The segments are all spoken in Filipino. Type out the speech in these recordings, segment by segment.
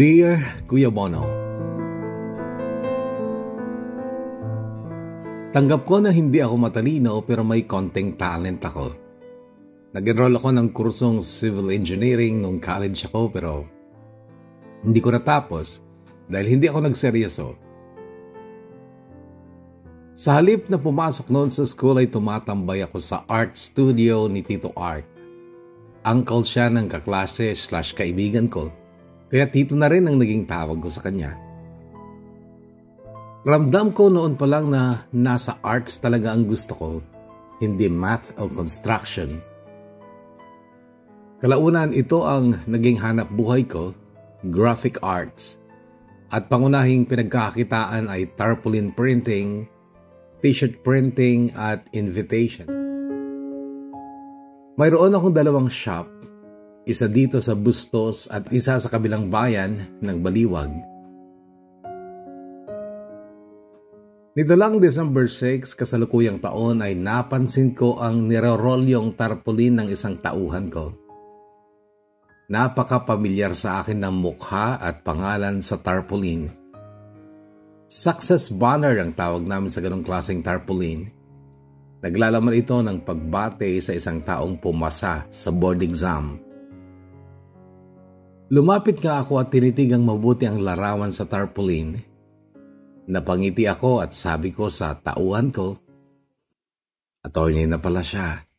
Dear Kuya Bono, Tanggap ko na hindi ako matalino pero may konting talent ako. Nag-enroll ako ng kursong civil engineering nung college ako pero hindi ko natapos dahil hindi ako nagseryoso. Sa halip na pumasok noon sa school ay tumatambay ako sa art studio ni Tito Art. Uncle siya ng kaklase slash kaibigan ko kaya Tito na rin ang naging tawag ko sa kanya. Ramdam ko noon pa lang na nasa arts talaga ang gusto ko, hindi math o construction. Kalaunan ito ang naging hanap buhay ko, graphic arts. At pangunahing pinagkakakitaan ay tarpaulin printing, t-shirt printing at invitation. Mayroon akong dalawang shop, isa dito sa Bustos at isa sa kabilang bayan ng Baliwag Nito lang December 6, kasalukuyang taon ay napansin ko ang nirorolyong tarpaulin ng isang tauhan ko. Napaka-pamilyar sa akin ng mukha at pangalan sa tarpaulin. Success banner ang tawag namin sa ganong klaseng tarpaulin. Naglalaman ito ng pagbate sa isang taong pumasa sa board exam. Lumapit nga ako at tinitigang mabuti ang larawan sa tarpaulin Napangiti ako at sabi ko sa tauhan ko, attorney na pala siya.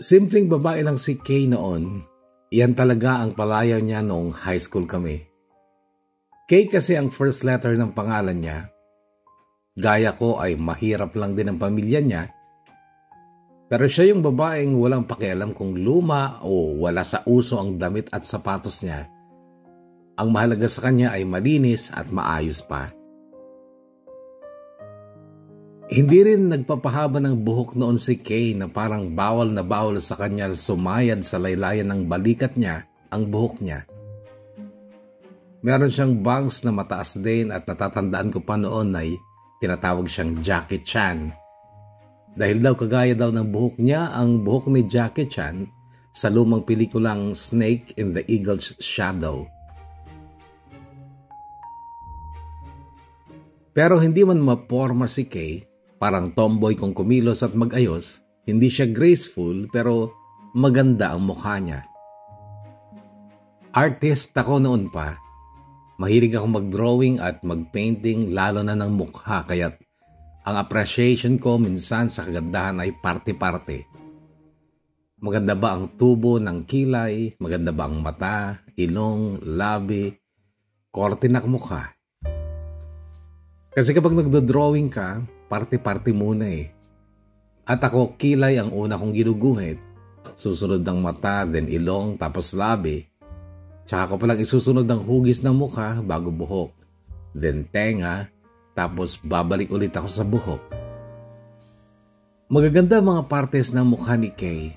Simpleng babae lang si Kay noon. Iyan talaga ang palayaw niya noong high school kami. Kay kasi ang first letter ng pangalan niya. Gaya ko ay mahirap lang din ang pamilya niya. Pero siya yung babaeng walang pakialam kung luma o wala sa uso ang damit at sapatos niya. Ang mahalaga sa kanya ay malinis at maayos pa. Hindi rin nagpapahaba ng buhok noon si Kay na parang bawal na bawal sa kanya sumayad sa laylayan ng balikat niya ang buhok niya. Meron siyang bangs na mataas din at natatandaan ko pa noon ay tinatawag siyang Jackie Chan. Dahil daw kagaya daw ng buhok niya ang buhok ni Jackie Chan sa lumang pelikulang Snake in the Eagle's Shadow. Pero hindi man maporma si Kay, parang tomboy kung kumilos at magayos, hindi siya graceful pero maganda ang mukha niya. Artist ako noon pa, Mahilig ako mag-drawing at mag-painting lalo na ng mukha kaya ang appreciation ko minsan sa kagandahan ay parte-parte. Maganda ba ang tubo ng kilay? Maganda ba ang mata, ilong, labi, korte ng mukha? Kasi kapag nagdo-drawing ka, parte-parte muna eh. At ako, kilay ang una kong ginuguhit. Susunod ng mata, then ilong, tapos labi. Tsaka ko palang isusunod ang hugis ng mukha bago buhok. Then tenga, tapos babalik ulit ako sa buhok. Magaganda mga partes ng mukha ni Kay.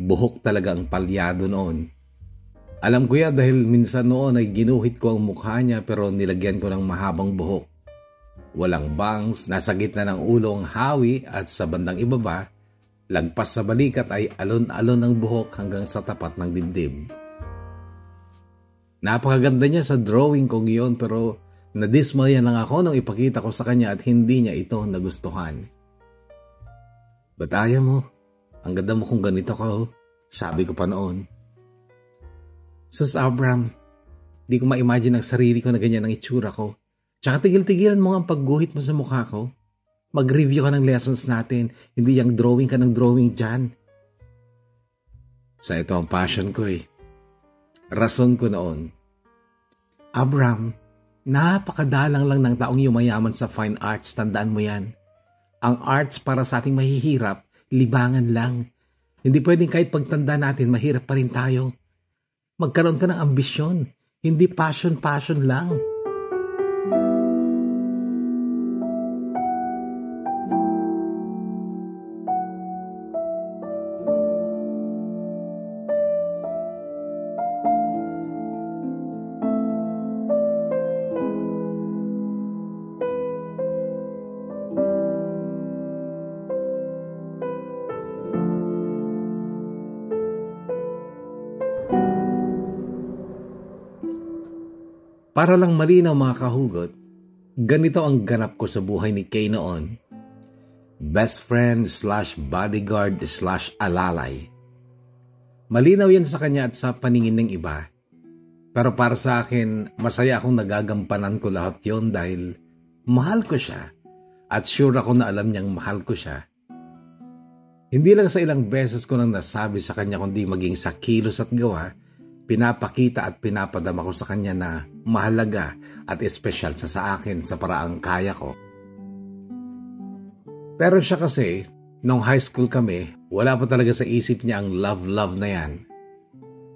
Buhok talaga ang palyado noon. Alam ko yan dahil minsan noon ay ginuhit ko ang mukha niya pero nilagyan ko ng mahabang buhok. Walang bangs, nasa gitna ng ulong hawi at sa bandang ibaba, lagpas sa balikat ay alon-alon ang buhok hanggang sa tapat ng dibdib. Napakaganda niya sa drawing kong iyon pero nadismayan lang ako nung ipakita ko sa kanya at hindi niya ito nagustuhan. Ba't mo? Ang ganda mo kung ganito ka oh. Sabi ko pa noon. Sus Abram, di ko ma-imagine ang sarili ko na ganyan ang itsura ko. Tsaka tigil-tigilan mo ang pagguhit mo sa mukha ko. Mag-review ka ng lessons natin, hindi yung drawing ka ng drawing dyan. Sa ito ang passion ko eh. Rason ko noon. Abram, napakadalang lang ng taong yumayaman sa fine arts, tandaan mo yan. Ang arts para sa ating mahihirap, libangan lang. Hindi pwedeng kahit pagtanda natin, mahirap pa rin tayo. Magkaroon ka ng ambisyon, hindi passion-passion lang. Para lang malinaw mga kahugot, ganito ang ganap ko sa buhay ni Kay noon. Best friend slash bodyguard slash alalay. Malinaw yan sa kanya at sa paningin ng iba. Pero para sa akin, masaya akong nagagampanan ko lahat yon dahil mahal ko siya at sure ako na alam niyang mahal ko siya. Hindi lang sa ilang beses ko nang nasabi sa kanya kundi maging sa kilos at gawa, pinapakita at pinapadama ko sa kanya na mahalaga at espesyal sa sa akin sa paraang kaya ko. Pero siya kasi, nung high school kami, wala pa talaga sa isip niya ang love-love na yan.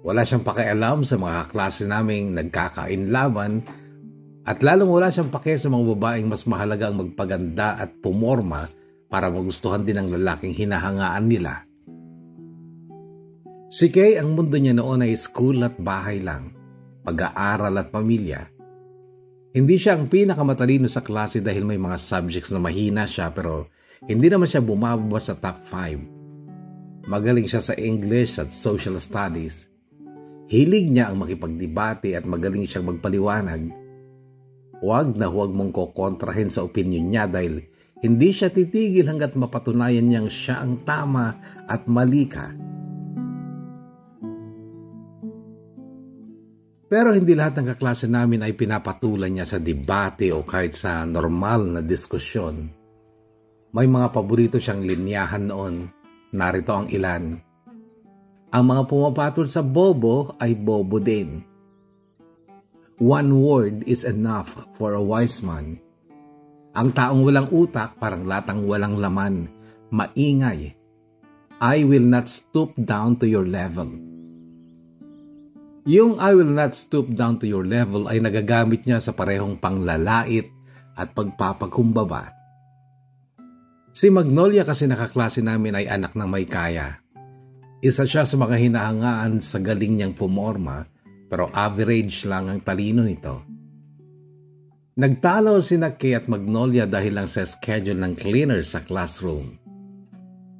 Wala siyang pakialam sa mga klase naming nagkakainlaban at lalong wala siyang pake sa mga babaeng mas mahalaga ang magpaganda at pumorma para magustuhan din ng lalaking hinahangaan nila. Si Kay ang mundo niya noon ay school at bahay lang, pag-aaral at pamilya. Hindi siya ang pinakamatalino sa klase dahil may mga subjects na mahina siya pero hindi naman siya bumababa sa top 5. Magaling siya sa English at Social Studies. Hilig niya ang makipagdebate at magaling siyang magpaliwanag. Huwag na huwag mong kokontrahin sa opinion niya dahil hindi siya titigil hanggat mapatunayan niyang siya ang tama at mali ka. Pero hindi lahat ng kaklase namin ay pinapatulan niya sa debate o kahit sa normal na diskusyon. May mga paborito siyang linyahan noon. Narito ang ilan. Ang mga pumapatol sa bobo ay bobo din. One word is enough for a wise man ang taong walang utak parang latang walang laman, maingay. I will not stoop down to your level. Yung I will not stoop down to your level ay nagagamit niya sa parehong panglalait at pagpapakumbaba. Si Magnolia kasi nakaklase namin ay anak ng may kaya. Isa siya sa mga hinahangaan sa galing niyang pumorma pero average lang ang talino nito. Nagtalo si Kay at Magnolia dahil lang sa schedule ng cleaners sa classroom.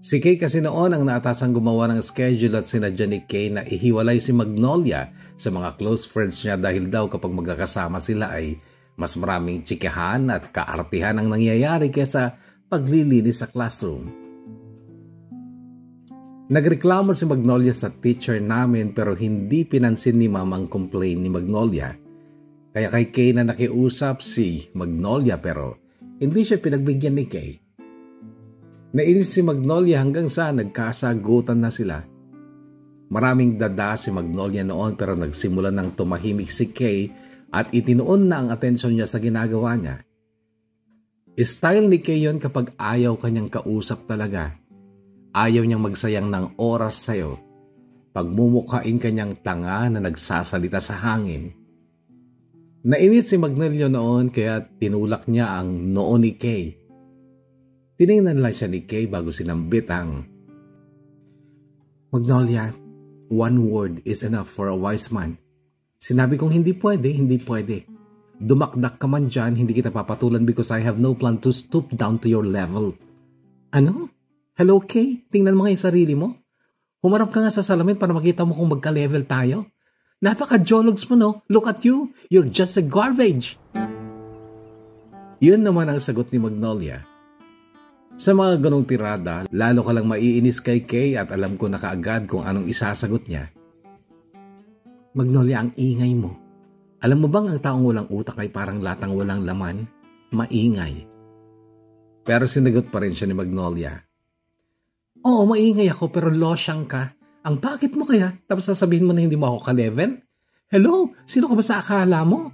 Si Kay kasi noon ang naatasang gumawa ng schedule at sinadya ni Kay na ihiwalay si Magnolia sa mga close friends niya dahil daw kapag magkakasama sila ay mas maraming tsikahan at kaartihan ang nangyayari kesa paglilinis sa classroom. Nagreklamo si Magnolia sa teacher namin pero hindi pinansin ni mamang complain ni Magnolia kaya kay Kay na nakiusap si Magnolia pero hindi siya pinagbigyan ni Kay. Nainis si Magnolia hanggang sa nagkasagutan na sila. Maraming dada si Magnolia noon pero nagsimula ng tumahimik si Kay at itinuon na ang atensyon niya sa ginagawa niya. Style ni Kay yon kapag ayaw kanyang kausap talaga. Ayaw niyang magsayang ng oras sa'yo. Pagmumukain kanyang tanga na nagsasalita sa hangin Nainit si Magnelio noon kaya tinulak niya ang noo ni Kay. Tiningnan lang siya ni Kay bago sinambit ang Magnolia, one word is enough for a wise man. Sinabi kong hindi pwede, hindi pwede. Dumakdak ka man dyan, hindi kita papatulan because I have no plan to stoop down to your level. Ano? Hello, Kay? Tingnan mo nga yung sarili mo. Humarap ka nga sa salamin para makita mo kung magka-level tayo. Napaka-jologs mo, no? Look at you. You're just a garbage. Yun naman ang sagot ni Magnolia. Sa mga ganong tirada, lalo ka lang maiinis kay Kay at alam ko na kaagad kung anong isasagot niya. Magnolia, ang ingay mo. Alam mo bang ang taong walang utak ay parang latang walang laman? Maingay. Pero sinagot pa rin siya ni Magnolia. Oo, maingay ako pero losyang ka. Ang bakit mo kaya? Tapos sasabihin mo na hindi mo ako ka-level? Hello? Sino ka ba sa akala mo?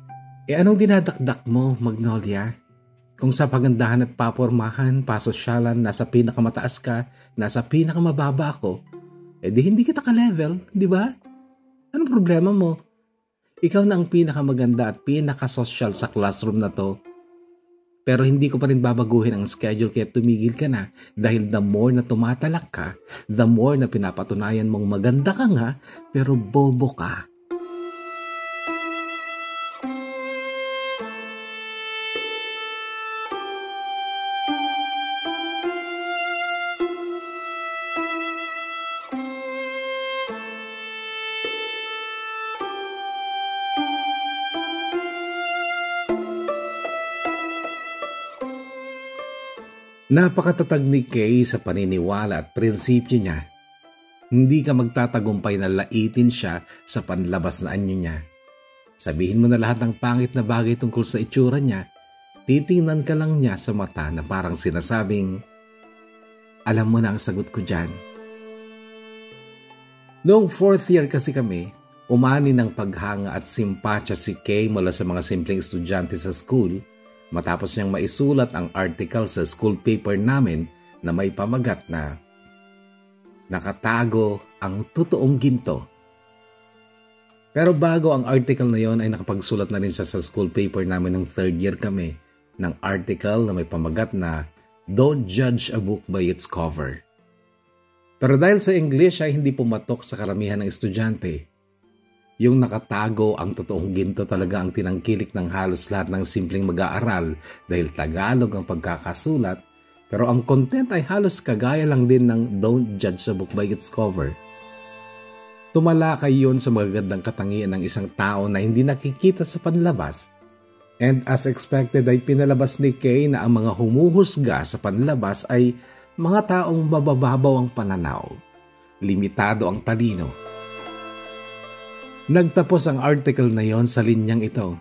Eh anong dinadakdak mo, Magnolia? Kung sa pagandahan at papormahan, pasosyalan, nasa pinakamataas ka, nasa pinakamababa ako, eh di hindi kita ka-level, di ba? Anong problema mo? Ikaw na ang pinakamaganda at pinakasosyal sa classroom na to pero hindi ko pa rin babaguhin ang schedule kaya tumigil ka na dahil the more na tumatalak ka, the more na pinapatunayan mong maganda ka nga pero bobo ka. Napakatatag ni Kay sa paniniwala at prinsipyo niya. Hindi ka magtatagumpay na laitin siya sa panlabas na anyo niya. Sabihin mo na lahat ng pangit na bagay tungkol sa itsura niya, titingnan ka lang niya sa mata na parang sinasabing, alam mo na ang sagot ko dyan. Noong fourth year kasi kami, umani ng paghanga at simpatya si Kay mula sa mga simpleng estudyante sa school matapos niyang maisulat ang article sa school paper namin na may pamagat na Nakatago ang totoong ginto. Pero bago ang article na yon ay nakapagsulat na rin siya sa school paper namin ng third year kami ng article na may pamagat na Don't judge a book by its cover. Pero dahil sa English ay hindi pumatok sa karamihan ng estudyante, yung nakatago ang totoong ginto talaga ang tinangkilik ng halos lahat ng simpleng mag-aaral dahil Tagalog ang pagkakasulat. Pero ang content ay halos kagaya lang din ng Don't Judge a Book by its Cover. Tumalakay yon sa magagandang katangian ng isang tao na hindi nakikita sa panlabas. And as expected ay pinalabas ni Kay na ang mga humuhusga sa panlabas ay mga taong mabababaw ang pananaw, limitado ang talino, Nagtapos ang article na yon sa linyang ito.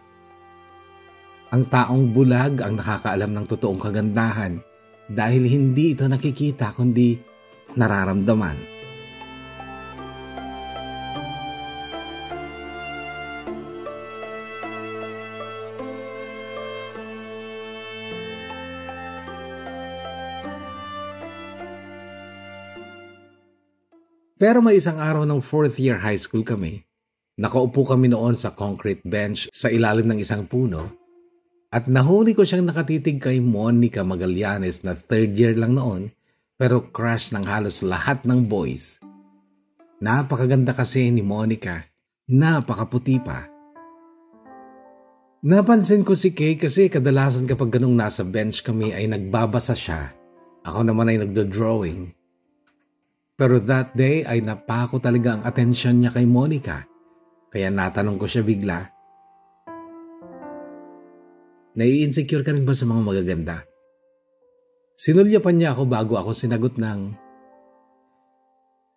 Ang taong bulag ang nakakaalam ng totoong kagandahan dahil hindi ito nakikita kundi nararamdaman. Pero may isang araw ng fourth year high school kami Nakaupo kami noon sa concrete bench sa ilalim ng isang puno at nahuli ko siyang nakatitig kay Monica Magallanes na third year lang noon pero crush ng halos lahat ng boys. Napakaganda kasi ni Monica. Napakaputi pa. Napansin ko si Kay kasi kadalasan kapag ganong nasa bench kami ay nagbabasa siya. Ako naman ay nagdo-drawing. Pero that day ay napako talaga ang atensyon niya kay Monica. Kaya natanong ko siya bigla, Nai-insecure ka rin ba sa mga magaganda? Sinulyapan niya ako bago ako sinagot ng,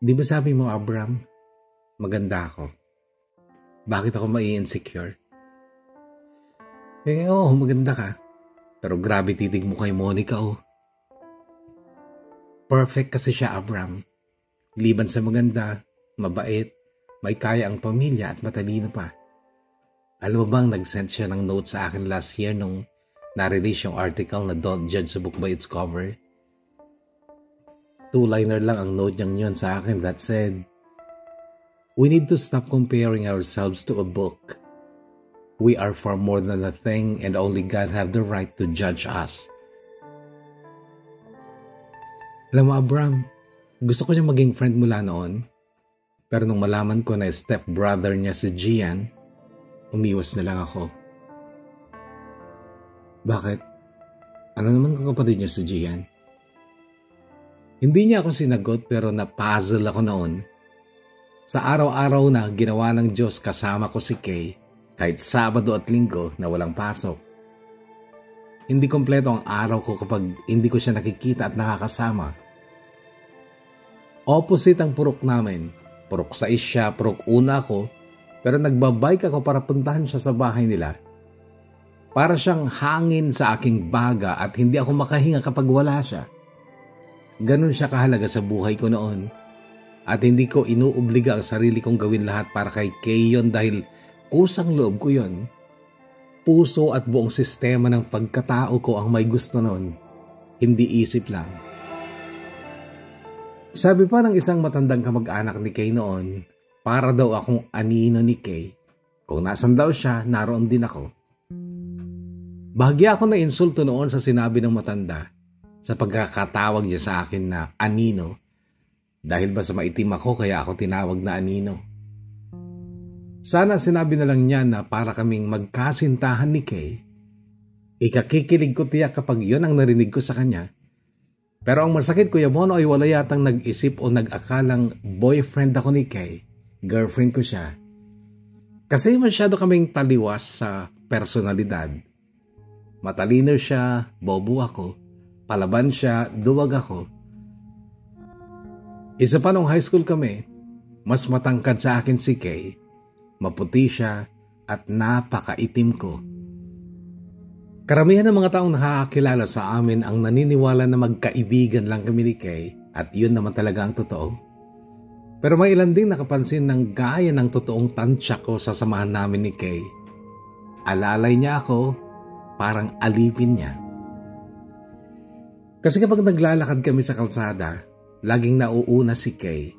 Di ba sabi mo, Abram, maganda ako? Bakit ako mai-insecure? Eh, oo, maganda ka. Pero grabe titig mo kay Monica, oh. Perfect kasi siya, Abram. Liban sa maganda, mabait, may kaya ang pamilya at matalino pa. Alam mo bang nag-send siya ng note sa akin last year nung nare-release yung article na Don't Judge a Book by its Cover? Two-liner lang ang note niyang yun sa akin that said, We need to stop comparing ourselves to a book. We are far more than a thing and only God have the right to judge us. Alam mo, Abram, gusto ko siyang maging friend mula noon. Pero nung malaman ko na step brother niya si Gian, umiwas na lang ako. Bakit? Ano naman kung kapatid niya si Gian? Hindi niya ako sinagot pero na-puzzle ako noon. Sa araw-araw na ginawa ng Diyos kasama ko si Kay, kahit Sabado at Linggo na walang pasok. Hindi kompleto ang araw ko kapag hindi ko siya nakikita at nakakasama. Opposite ang purok namin Purok sa isya, purok una ko, pero nagbabike ako para puntahan siya sa bahay nila. Para siyang hangin sa aking baga at hindi ako makahinga kapag wala siya. Ganon siya kahalaga sa buhay ko noon. At hindi ko inuobliga ang sarili kong gawin lahat para kay Kay yon dahil kusang loob ko yon. Puso at buong sistema ng pagkatao ko ang may gusto noon. Hindi isip lang. Sabi pa ng isang matandang kamag-anak ni Kay noon, para daw akong anino ni Kay. Kung nasan daw siya, naroon din ako. Bahagya ako na insulto noon sa sinabi ng matanda sa pagkakatawag niya sa akin na anino dahil ba sa maitim ako kaya ako tinawag na anino. Sana sinabi na lang niya na para kaming magkasintahan ni Kay. Ikakikilig ko tiyak kapag yon ang narinig ko sa kanya pero ang masakit Kuya Bono ay wala yatang nag-isip o nag-akalang boyfriend ako ni Kay. Girlfriend ko siya. Kasi masyado kaming taliwas sa personalidad. Matalino siya, bobo ako, palaban siya, duwag ako. Isa pa nung high school kami, mas matangkad sa akin si Kay, maputi siya at napakaitim ko. Karamihan ng mga taong nakakakilala sa amin ang naniniwala na magkaibigan lang kami ni Kay at yun naman talaga ang totoo. Pero may ilan din nakapansin ng gaya ng totoong tansya ko sa samahan namin ni Kay. Alalay niya ako, parang alipin niya. Kasi kapag naglalakad kami sa kalsada, Laging nauuna si Kay.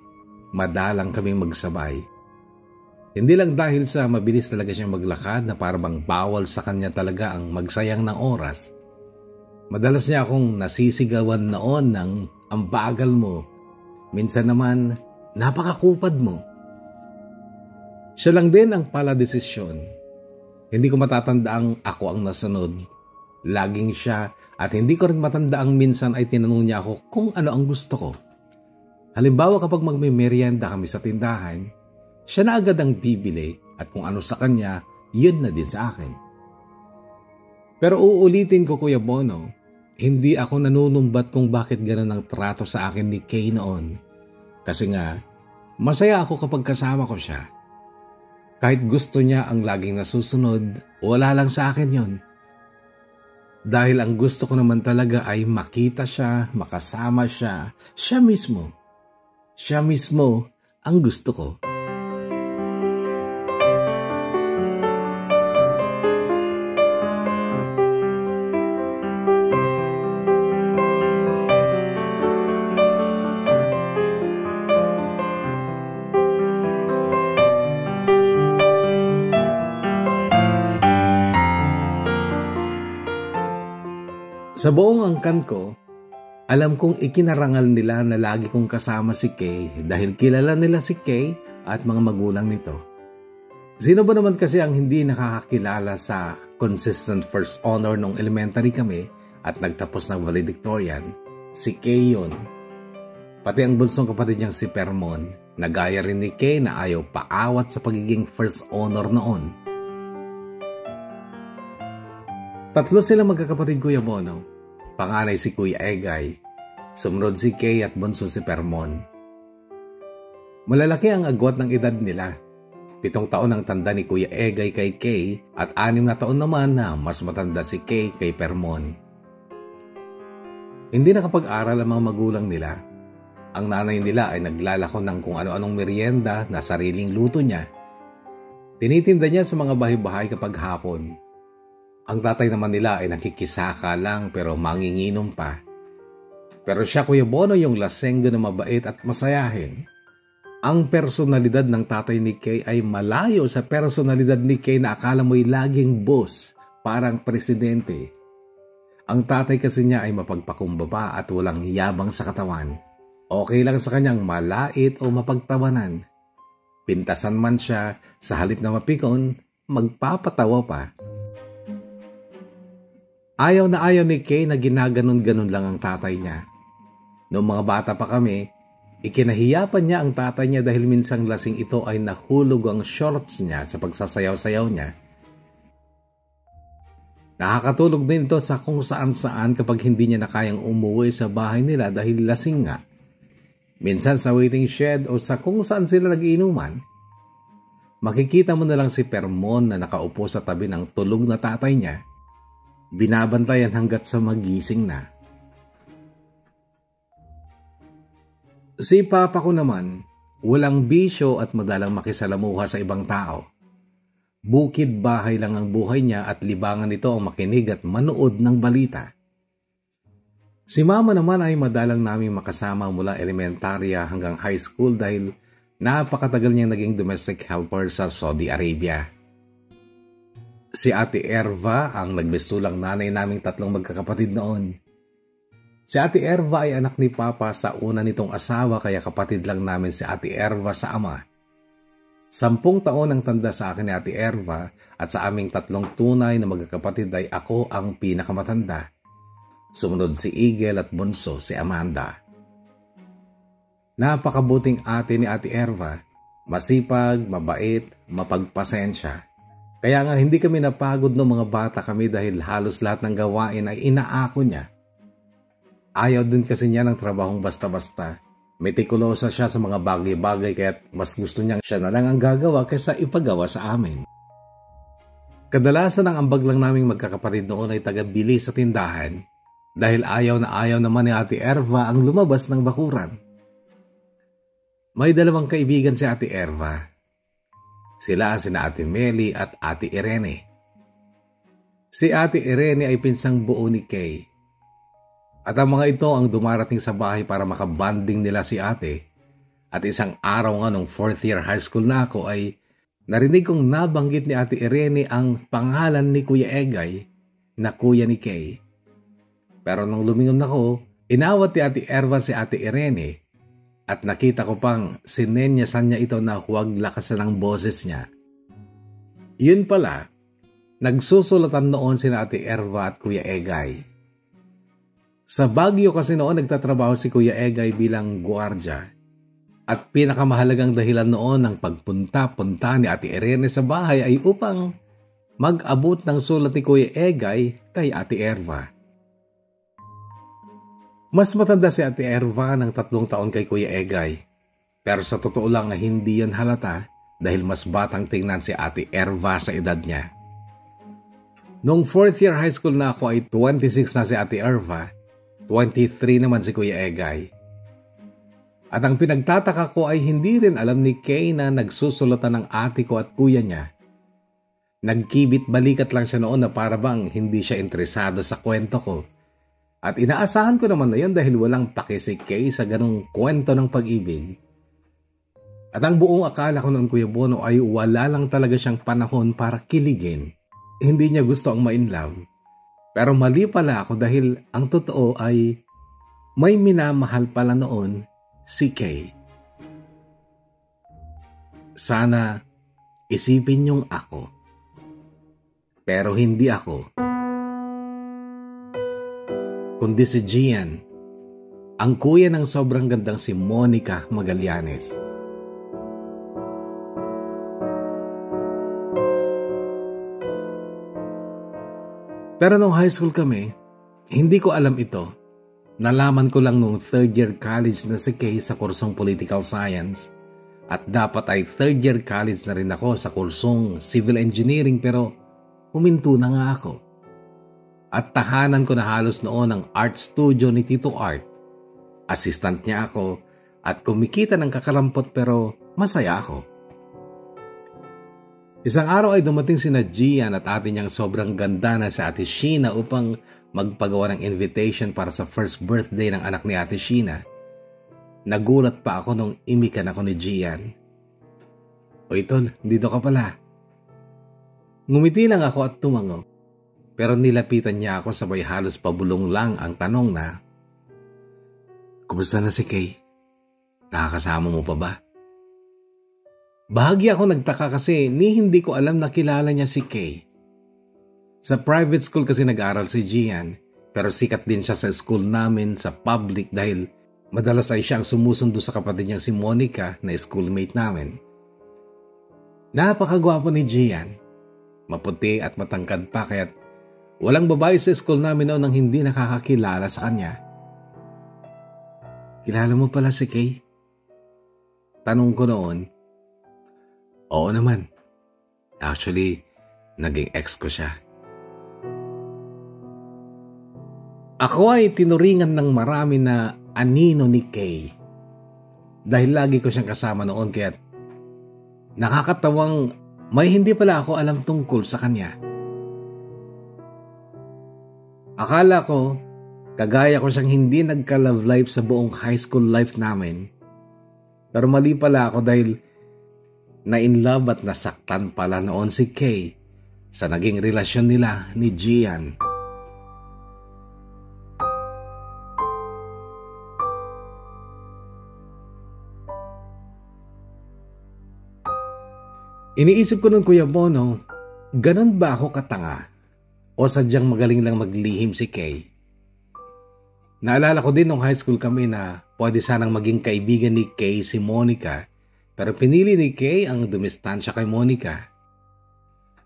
Madalang kaming magsabay. Hindi lang dahil sa mabilis talaga siyang maglakad na parang bawal sa kanya talaga ang magsayang ng oras. Madalas niya akong nasisigawan noon ng ang bagal mo. Minsan naman, napakakupad mo. Siya lang din ang pala desisyon. Hindi ko matatanda ang ako ang nasunod. Laging siya at hindi ko rin matanda ang minsan ay tinanong niya ako kung ano ang gusto ko. Halimbawa kapag magme-merienda kami sa tindahan, siya na agad ang bibili at kung ano sa kanya, yun na din sa akin. Pero uulitin ko Kuya Bono, hindi ako nanunumbat kung bakit gano'n ang trato sa akin ni Kay noon. Kasi nga, masaya ako kapag kasama ko siya. Kahit gusto niya ang laging nasusunod, wala lang sa akin yon. Dahil ang gusto ko naman talaga ay makita siya, makasama siya, siya mismo. Siya mismo ang gusto ko. Sa buong angkan ko, alam kong ikinarangal nila na lagi kong kasama si Kay dahil kilala nila si Kay at mga magulang nito. Sino ba naman kasi ang hindi nakakakilala sa consistent first honor nung elementary kami at nagtapos ng valedictorian? Si Kay yun. Pati ang bunsong kapatid niyang si Permon, nagaya rin ni Kay na ayaw paawat sa pagiging first honor noon. Tatlo sila magkakapatid Kuya Bono. Panganay si Kuya Egay, Sumunod si Kay at bunso si Permon. Malalaki ang agwat ng edad nila. Pitong taon ang tanda ni Kuya Egay kay Kay at anim na taon naman na mas matanda si Kay kay Permon. Hindi nakapag-aral ang mga magulang nila. Ang nanay nila ay naglalako ng kung ano-anong merienda na sariling luto niya. Tinitinda niya sa mga bahay-bahay kapag hapon. Ang tatay naman nila ay nakikisaka lang pero manginginom pa pero siya Kuya Bono yung lasenggo na mabait at masayahin. Ang personalidad ng tatay ni Kay ay malayo sa personalidad ni Kay na akala mo'y laging boss, parang presidente. Ang tatay kasi niya ay mapagpakumbaba at walang yabang sa katawan. Okay lang sa kanyang malait o mapagtawanan. Pintasan man siya, sa halip na mapikon, magpapatawa pa. Ayaw na ayaw ni Kay na ginaganon-ganon lang ang tatay niya. Noong mga bata pa kami, ikinahiyapan niya ang tatay niya dahil minsang lasing ito ay nahulog ang shorts niya sa pagsasayaw-sayaw niya. Nakakatulog din ito sa kung saan-saan kapag hindi niya na kayang umuwi sa bahay nila dahil lasing nga. Minsan sa waiting shed o sa kung saan sila nagiinuman, makikita mo na lang si Permon na nakaupo sa tabi ng tulog na tatay niya. Binabantayan hanggat sa magising na. Si Papa ko naman, walang bisyo at madalang makisalamuha sa ibang tao. Bukid bahay lang ang buhay niya at libangan nito ang makinig at manood ng balita. Si Mama naman ay madalang namin makasama mula elementarya hanggang high school dahil napakatagal niyang naging domestic helper sa Saudi Arabia. Si Ate Erva ang nagbestulang nanay naming tatlong magkakapatid noon. Si Ate Erva ay anak ni Papa sa una nitong asawa kaya kapatid lang namin si Ate Erva sa ama. Sampung taon ang tanda sa akin ni Ate Erva at sa aming tatlong tunay na magkakapatid ay ako ang pinakamatanda. Sumunod si Igel at bunso si Amanda. Napakabuting ate ni Ate Erva, masipag, mabait, mapagpasensya. Kaya nga hindi kami napagod ng mga bata kami dahil halos lahat ng gawain ay inaako niya Ayaw din kasi niya ng trabahong basta-basta. Metikulosa siya sa mga bagay-bagay kaya mas gusto niyang siya na lang ang gagawa kaysa ipagawa sa amin. Kadalasan ang ambag lang naming magkakapatid noon ay taga-bili sa tindahan dahil ayaw na ayaw naman ni Ate Erva ang lumabas ng bakuran. May dalawang kaibigan si Ate Erva. Sila sina Ate Meli at Ate Irene. Si Ate Irene ay pinsang buo ni Kay at ang mga ito ang dumarating sa bahay para makabanding nila si ate. At isang araw nga nung fourth year high school na ako ay narinig kong nabanggit ni ate Irene ang pangalan ni Kuya Egay na kuya ni Kay. Pero nung lumingon ako, inawat ni ate Ervan si ate Irene at nakita ko pang sinenyasan niya ito na huwag lakasan ang boses niya. Yun pala, nagsusulatan noon si ate Erva at Kuya Egay sa Baguio kasi noon nagtatrabaho si Kuya Egay bilang guardia. At pinakamahalagang dahilan noon ng pagpunta-punta ni Ate Irene sa bahay ay upang mag-abot ng sulat ni Kuya Egay kay Ate Erva. Mas matanda si Ate Erva ng tatlong taon kay Kuya Egay. Pero sa totoo lang hindi yon halata dahil mas batang tingnan si Ate Erva sa edad niya. Noong fourth year high school na ako ay 26 na si Ate Erva 23 naman si Kuya Egay. At ang pinagtataka ko ay hindi rin alam ni Kay na nagsusulatan ng ate ko at kuya niya. Nagkibit balikat lang siya noon na para bang hindi siya interesado sa kwento ko. At inaasahan ko naman na yun dahil walang pake si sa ganong kwento ng pag-ibig. At ang buong akala ko noon Kuya Bono ay wala lang talaga siyang panahon para kiligin. Hindi niya gusto ang ma-inlove. Pero mali pala ako dahil ang totoo ay may minamahal pala noon si Kay. Sana isipin niyong ako. Pero hindi ako. Kundi si Gian, ang kuya ng sobrang gandang si Monica Magallanes. Pero nung high school kami, hindi ko alam ito. Nalaman ko lang nung third year college na si Kay sa kursong Political Science. At dapat ay third year college na rin ako sa kursong Civil Engineering pero huminto na nga ako. At tahanan ko na halos noon ang art studio ni Tito Art. Assistant niya ako at kumikita ng kakarampot pero masaya ako. Isang araw ay dumating si Gian at ate niyang sobrang ganda na sa ate Sheena upang magpagawa ng invitation para sa first birthday ng anak ni ate Sheena. Nagulat pa ako nung imikan ako ni Gian. O ito, dito ka pala. Ngumiti lang ako at tumango. Pero nilapitan niya ako sabay halos pabulong lang ang tanong na, Kumusta na si Kay? Nakakasama mo pa ba? Bahagi ako nagtaka kasi ni hindi ko alam na kilala niya si Kay. Sa private school kasi nag-aral si Gian, pero sikat din siya sa school namin sa public dahil madalas ay siyang sumusundo sa kapatid niyang si Monica na schoolmate namin. Napakagwapo ni Gian. Maputi at matangkad pa kaya't walang babae sa school namin noon nang hindi nakakakilala sa kanya. Kilala mo pala si Kay? Tanong ko noon Oo naman. Actually, naging ex ko siya. Ako ay tinuringan ng marami na anino ni Kay. Dahil lagi ko siyang kasama noon kaya nakakatawang may hindi pala ako alam tungkol sa kanya. Akala ko, kagaya ko siyang hindi nagka-love life sa buong high school life namin. Pero mali pala ako dahil na in love at nasaktan pala noon si Kay sa naging relasyon nila ni Gian. Iniisip ko nun Kuya Bono, ganun ba ako katanga? o sadyang magaling lang maglihim si Kay. Naalala ko din nung high school kami na pwede sanang maging kaibigan ni Kay si Monica pero pinili ni Kay ang dumistansya kay Monica.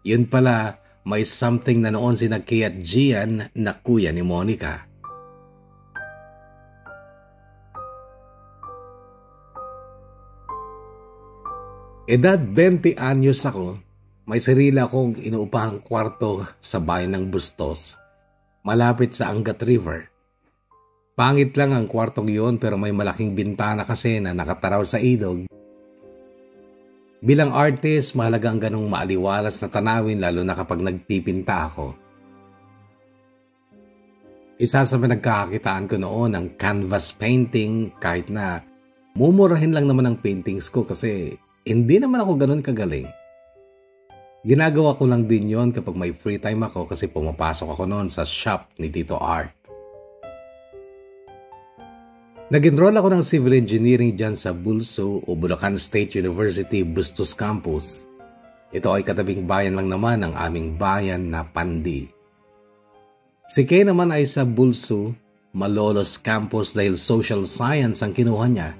Yun pala, may something na noon si Kay at Gian na kuya ni Monica. Edad 20 anyos ako may sarili akong inuupahang kwarto sa bayan ng Bustos, malapit sa Angat River. Pangit lang ang kwartong yun pero may malaking bintana kasi na nakataraw sa idog. Bilang artist, mahalaga ang ganong maaliwalas na tanawin lalo na kapag nagpipinta ako. Isa sa pinagkakakitaan ko noon ang canvas painting kahit na mumurahin lang naman ang paintings ko kasi hindi naman ako ganun kagaling. Ginagawa ko lang din yon kapag may free time ako kasi pumapasok ako noon sa shop ni Tito Art. Nag-enroll ako ng civil engineering dyan sa Bulso o Bulacan State University Bustos Campus. Ito ay katabing bayan lang naman ng aming bayan na Pandi. Si Kay naman ay sa Bulso, Malolos Campus dahil social science ang kinuha niya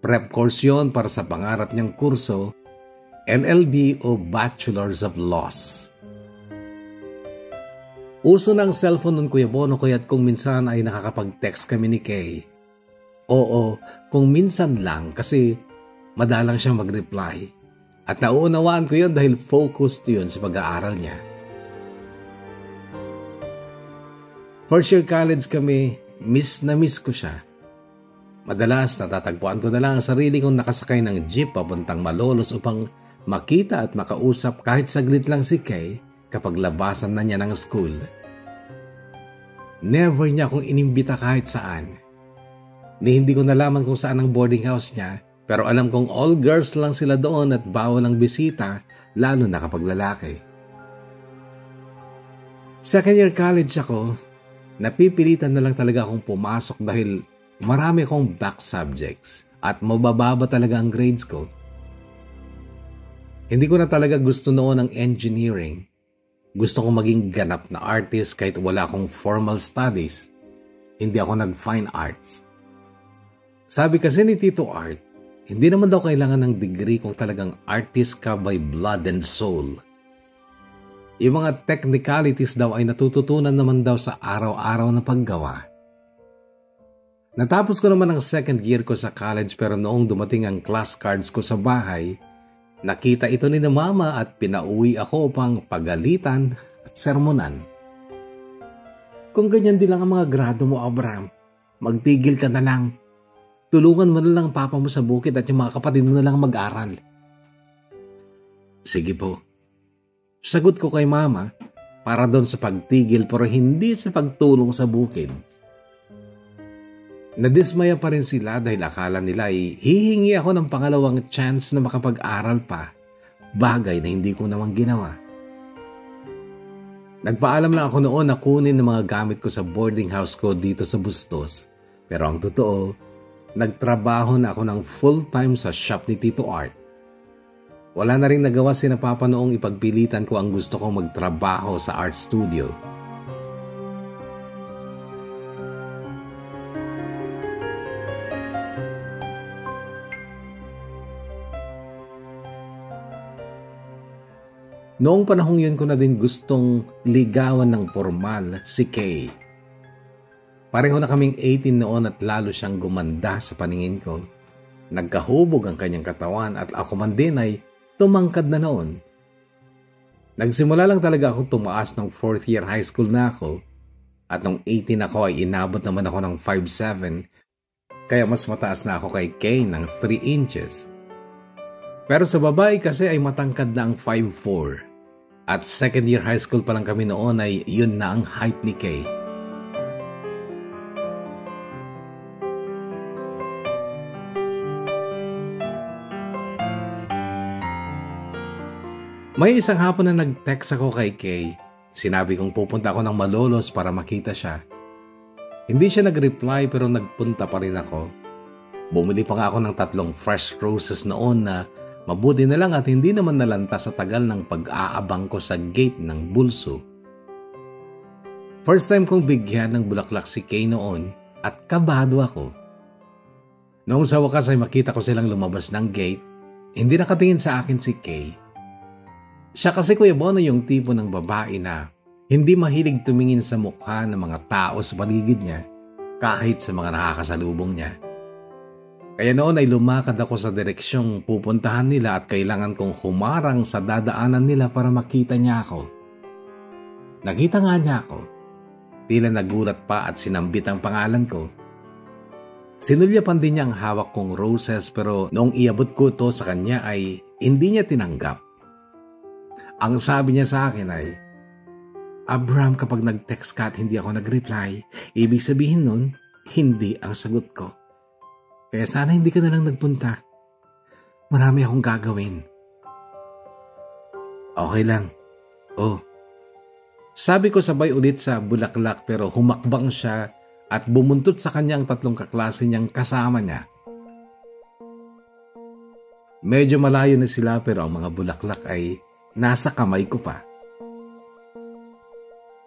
Prep course yon para sa pangarap niyang kurso, LLB o Bachelors of Laws. Uso ng cellphone nun Kuya Bono kaya't kung minsan ay nakakapag-text kami ni Kay. Oo, kung minsan lang kasi madalang siyang mag-reply. At nauunawaan ko yun dahil focused yun sa pag-aaral niya. First year college kami, miss na miss ko siya. Madalas natatagpuan ko na lang ang sarili kong nakasakay ng jeep papuntang Malolos upang makita at makausap kahit saglit lang si Kay kapag labasan na niya ng school. Never niya akong inimbita kahit saan. Ni hindi ko nalaman kung saan ang boarding house niya pero alam kong all girls lang sila doon at bawal ang bisita lalo na kapag lalaki. Second year college ako, napipilitan na lang talaga akong pumasok dahil marami akong back subjects at mabababa talaga ang grades ko. Hindi ko na talaga gusto noon ang engineering. Gusto kong maging ganap na artist kahit wala akong formal studies. Hindi ako nag-fine arts. Sabi kasi ni Tito Art, hindi naman daw kailangan ng degree kung talagang artist ka by blood and soul. Yung mga technicalities daw ay natututunan naman daw sa araw-araw na paggawa. Natapos ko naman ang second year ko sa college pero noong dumating ang class cards ko sa bahay, nakita ito ni na mama at pinauwi ako upang pagalitan at sermonan. Kung ganyan din lang ang mga grado mo, Abraham, magtigil ka na lang. Tulungan mo na lang papa mo sa bukid at yung mga kapatid mo na lang mag-aral. Sige po. Sagot ko kay mama para doon sa pagtigil pero hindi sa pagtulong sa bukid. Nadismaya pa rin sila dahil akala nila ay hihingi ako ng pangalawang chance na makapag-aral pa. Bagay na hindi ko naman ginawa. Nagpaalam lang ako noon na kunin ng mga gamit ko sa boarding house ko dito sa Bustos. Pero ang totoo, nagtrabaho na ako ng full-time sa shop ni Tito Art. Wala na rin nagawa si na Papa noong ipagpilitan ko ang gusto kong magtrabaho sa art studio. Noong panahong yun ko na din gustong ligawan ng formal si Kay. Pareho na kaming 18 noon at lalo siyang gumanda sa paningin ko. Nagkahubog ang kanyang katawan at ako man din ay tumangkad na noon. Nagsimula lang talaga ako tumaas ng 4th year high school na ako at nung 18 ako ay inabot naman ako ng 5'7 kaya mas mataas na ako kay Kay ng 3 inches. Pero sa babae kasi ay matangkad na ang 5'4 at second year high school pa lang kami noon ay yun na ang height ni Kay. May isang hapon na nag-text ako kay Kay. Sinabi kong pupunta ako ng Malolos para makita siya. Hindi siya nag-reply pero nagpunta pa rin ako. Bumili pa nga ako ng tatlong fresh roses noon na Mabuti na lang at hindi naman nalanta sa tagal ng pag-aabang ko sa gate ng bulso. First time kong bigyan ng bulaklak si Kay noon at kabado ako. Noong sa wakas ay makita ko silang lumabas ng gate, hindi nakatingin sa akin si Kay. Siya kasi Kuya Bono yung tipo ng babae na hindi mahilig tumingin sa mukha ng mga tao sa paligid niya kahit sa mga nakakasalubong niya. Kaya noon ay lumakad ako sa direksyong pupuntahan nila at kailangan kong humarang sa dadaanan nila para makita niya ako. Nakita nga niya ako. Tila nagulat pa at sinambit ang pangalan ko. Sinulyapan din niya ang hawak kong roses pero noong iabot ko to sa kanya ay hindi niya tinanggap. Ang sabi niya sa akin ay, Abraham kapag nag-text ka at hindi ako nag-reply, ibig sabihin nun, hindi ang sagot ko. Kaya sana hindi ka na lang nagpunta. Marami akong gagawin. Okay lang. Oh. Sabi ko sabay ulit sa bulaklak pero humakbang siya at bumuntot sa kanya ang tatlong kaklase niyang kasama niya. Medyo malayo na sila pero ang mga bulaklak ay nasa kamay ko pa.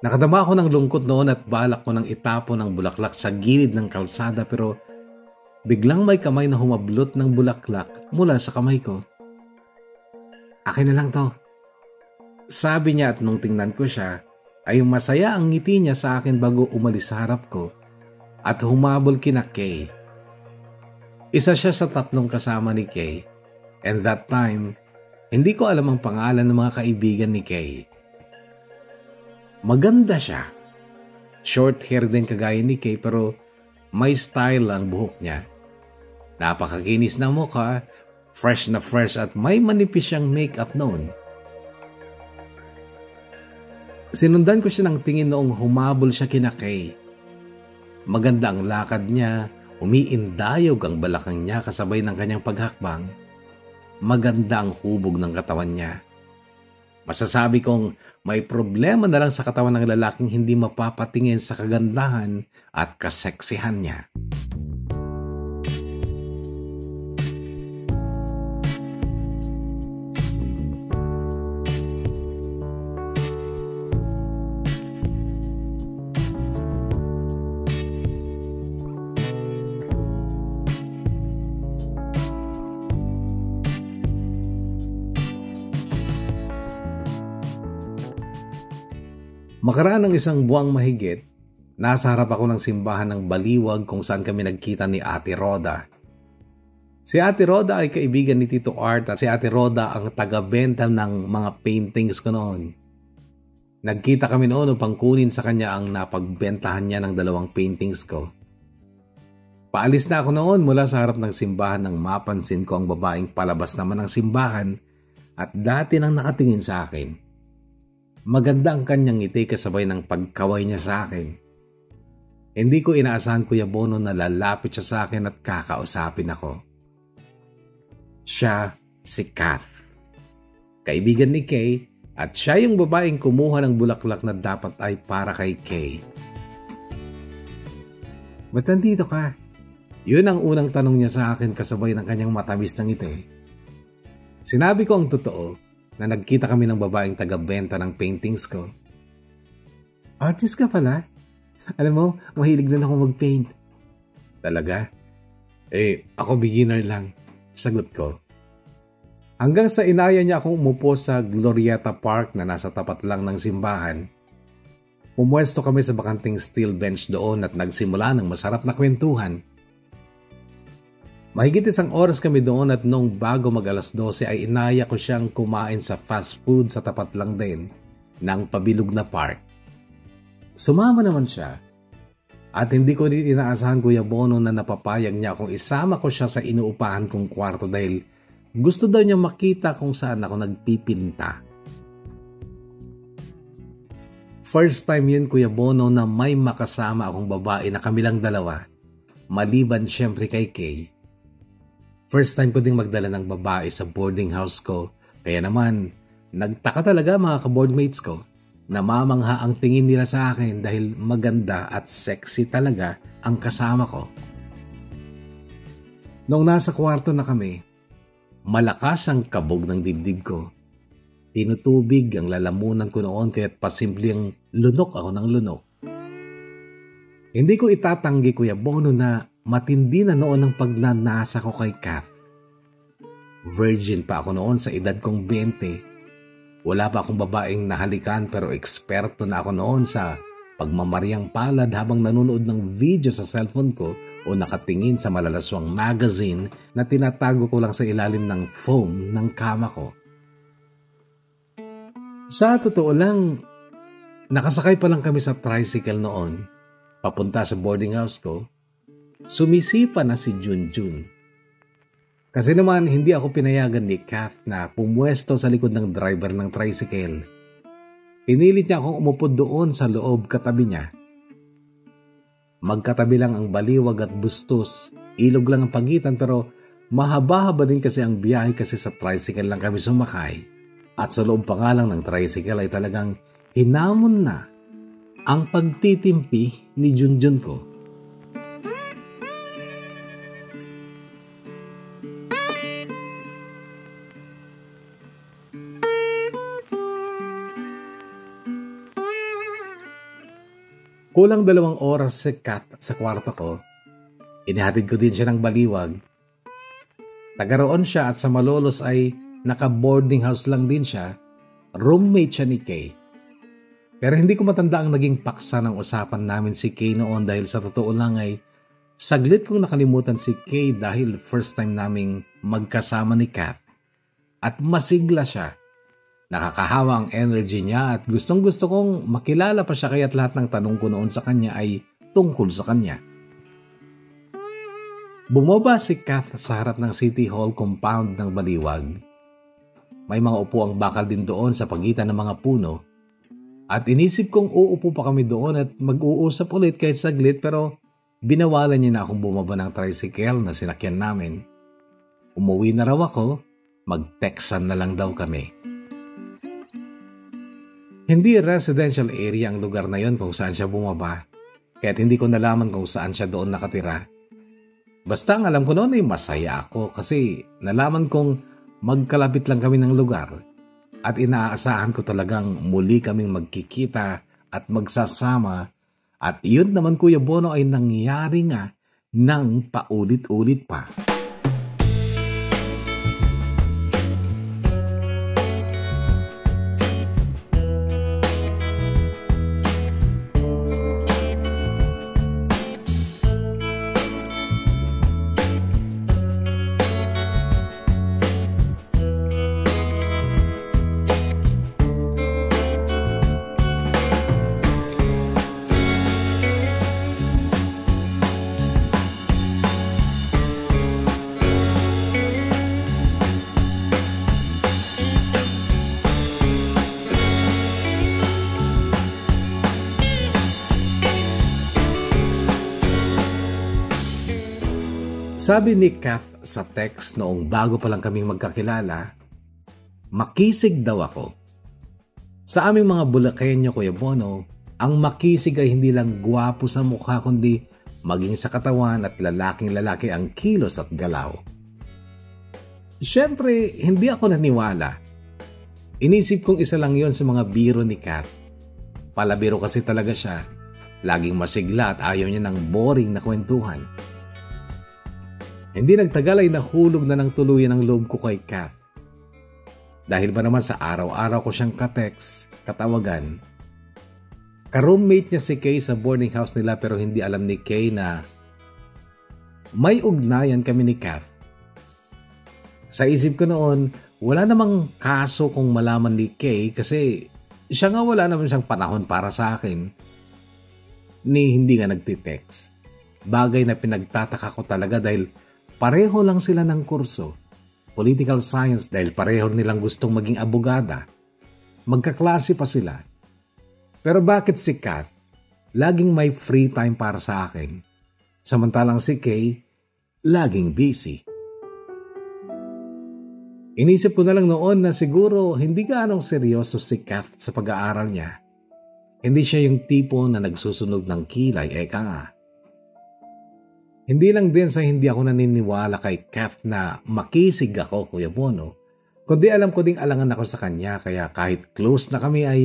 Nakadama ako ng lungkot noon at balak ko ng itapon ng bulaklak sa gilid ng kalsada pero Biglang may kamay na humablot ng bulaklak mula sa kamay ko. Akin na lang to. Sabi niya at nung tingnan ko siya, ay masaya ang ngiti niya sa akin bago umalis sa harap ko at humabol kina Kay. Isa siya sa tatlong kasama ni Kay and that time, hindi ko alam ang pangalan ng mga kaibigan ni Kay. Maganda siya. Short hair din kagaya ni Kay pero may style ang buhok niya. Napakakinis ng mukha, fresh na fresh at may manipis siyang makeup noon. Sinundan ko siya ng tingin noong humabol siya kina Kay. Maganda ang lakad niya, umiindayog ang balakang niya kasabay ng kanyang paghakbang. Maganda ang hubog ng katawan niya. Masasabi kong may problema na lang sa katawan ng lalaking hindi mapapatingin sa kagandahan at kaseksihan niya. Makaraan ng isang buwang mahigit, nasa harap ako ng simbahan ng Baliwag kung saan kami nagkita ni Ate Roda. Si Ate Roda ay kaibigan ni Tito Art at si Ate Roda ang taga-benta ng mga paintings ko noon. Nagkita kami noon upang kunin sa kanya ang napagbentahan niya ng dalawang paintings ko. Paalis na ako noon mula sa harap ng simbahan nang mapansin ko ang babaeng palabas naman ng simbahan at dati nang nakatingin sa akin. Maganda ang kanyang ngiti kasabay ng pagkaway niya sa akin. Hindi ko inaasahan Kuya Bono na lalapit siya sa akin at kakausapin ako. Siya si Kath. Kaibigan ni Kay at siya yung babaeng kumuha ng bulaklak na dapat ay para kay Kay. Ba't nandito ka? Yun ang unang tanong niya sa akin kasabay ng kanyang matamis ng ngiti. Sinabi ko ang totoo na nagkita kami ng babaeng taga-benta ng paintings ko. Artist ka pala? Alam mo, mahilig na ako mag-paint. Talaga? Eh, ako beginner lang. Sagot ko. Hanggang sa inaya niya akong umupo sa Glorieta Park na nasa tapat lang ng simbahan. Pumwesto kami sa bakanting steel bench doon at nagsimula ng masarap na kwentuhan. Mahigit isang oras kami doon at nung bago mag alas 12 ay inaya ko siyang kumain sa fast food sa tapat lang din ng pabilog na park. Sumama naman siya at hindi ko din inaasahan Kuya Bono na napapayag niya kung isama ko siya sa inuupahan kong kwarto dahil gusto daw niya makita kung saan ako nagpipinta. First time yun Kuya Bono na may makasama akong babae na kami lang dalawa. Maliban siyempre kay Kay First time ko ding magdala ng babae sa boarding house ko. Kaya naman, nagtaka talaga mga ka-boardmates ko. Namamangha ang tingin nila sa akin dahil maganda at sexy talaga ang kasama ko. Nung nasa kwarto na kami, malakas ang kabog ng dibdib ko. Tinutubig ang lalamunan ko noon kaya't pasimpleng lunok ako ng lunok. Hindi ko itatanggi Kuya Bono na matindi na noon ang pagnanasa ko kay Kath. Virgin pa ako noon sa edad kong 20. Wala pa akong babaeng nahalikan pero eksperto na ako noon sa pagmamariang palad habang nanonood ng video sa cellphone ko o nakatingin sa malalaswang magazine na tinatago ko lang sa ilalim ng foam ng kama ko. Sa totoo lang, nakasakay pa lang kami sa tricycle noon, papunta sa boarding house ko, sumisipa na si Junjun. Kasi naman hindi ako pinayagan ni Kath na pumwesto sa likod ng driver ng tricycle Pinilit niya akong umupo doon sa loob katabi niya. Magkatabi lang ang baliwag at bustos. Ilog lang ang pagitan pero mahaba-haba din kasi ang biyahe kasi sa tricycle lang kami sumakay. At sa loob pa nga lang ng tricycle ay talagang hinamon na ang pagtitimpi ni Junjun ko. Kulang dalawang oras si Kat sa kwarto ko. Inihatid ko din siya ng baliwag. Tagaroon siya at sa malolos ay naka-boarding house lang din siya. Roommate siya ni Kay. Pero hindi ko matanda ang naging paksa ng usapan namin si Kay noon dahil sa totoo lang ay saglit kong nakalimutan si Kay dahil first time naming magkasama ni Kat. At masigla siya Nakakahawa ang energy niya at gustong gusto kong makilala pa siya kaya't lahat ng tanong ko noon sa kanya ay tungkol sa kanya. Bumaba si Kath sa harap ng City Hall compound ng Baliwag. May mga upuang bakal din doon sa pagitan ng mga puno at inisip kong uupo pa kami doon at mag-uusap ulit kahit saglit pero binawalan niya na akong bumaba ng tricycle na sinakyan namin. Umuwi na raw ako, mag-textan na lang daw kami. Hindi residential area ang lugar na yon kung saan siya bumaba. Kaya't hindi ko nalaman kung saan siya doon nakatira. Basta ang alam ko noon ay masaya ako kasi nalaman kong magkalapit lang kami ng lugar at inaasahan ko talagang muli kaming magkikita at magsasama at iyon naman Kuya Bono ay nangyari nga ng paulit-ulit pa. Sabi ni Kath sa text noong bago pa lang kaming magkakilala, makisig daw ako. Sa aming mga Bulakenyo, Kuya Bono, ang makisig ay hindi lang gwapo sa mukha kundi maging sa katawan at lalaking lalaki ang kilos at galaw. Siyempre, hindi ako naniwala. Inisip kong isa lang yon sa mga biro ni Kat. Palabiro kasi talaga siya. Laging masigla at ayaw niya ng boring na kwentuhan. Hindi nagtagal ay nahulog na ng tuluyan ang loob ko kay Kath. Dahil ba naman sa araw-araw ko siyang kateks, katawagan, ka-roommate niya si Kay sa boarding house nila pero hindi alam ni Kay na may ugnayan kami ni Kath. Sa isip ko noon, wala namang kaso kung malaman ni Kay kasi siya nga wala naman siyang panahon para sa akin ni hindi nga nagtitext. Bagay na pinagtataka ko talaga dahil Pareho lang sila ng kurso, political science dahil pareho nilang gustong maging abogada. Magkaklase pa sila. Pero bakit si Kat laging may free time para sa akin, samantalang si Kay laging busy? Inisip ko na lang noon na siguro hindi gaanong seryoso si Kath sa pag-aaral niya. Hindi siya yung tipo na nagsusunog ng kilay, eka nga. Hindi lang din sa hindi ako naniniwala kay Kath na makisig ako, Kuya Bono, kundi alam ko ding alangan ako sa kanya kaya kahit close na kami ay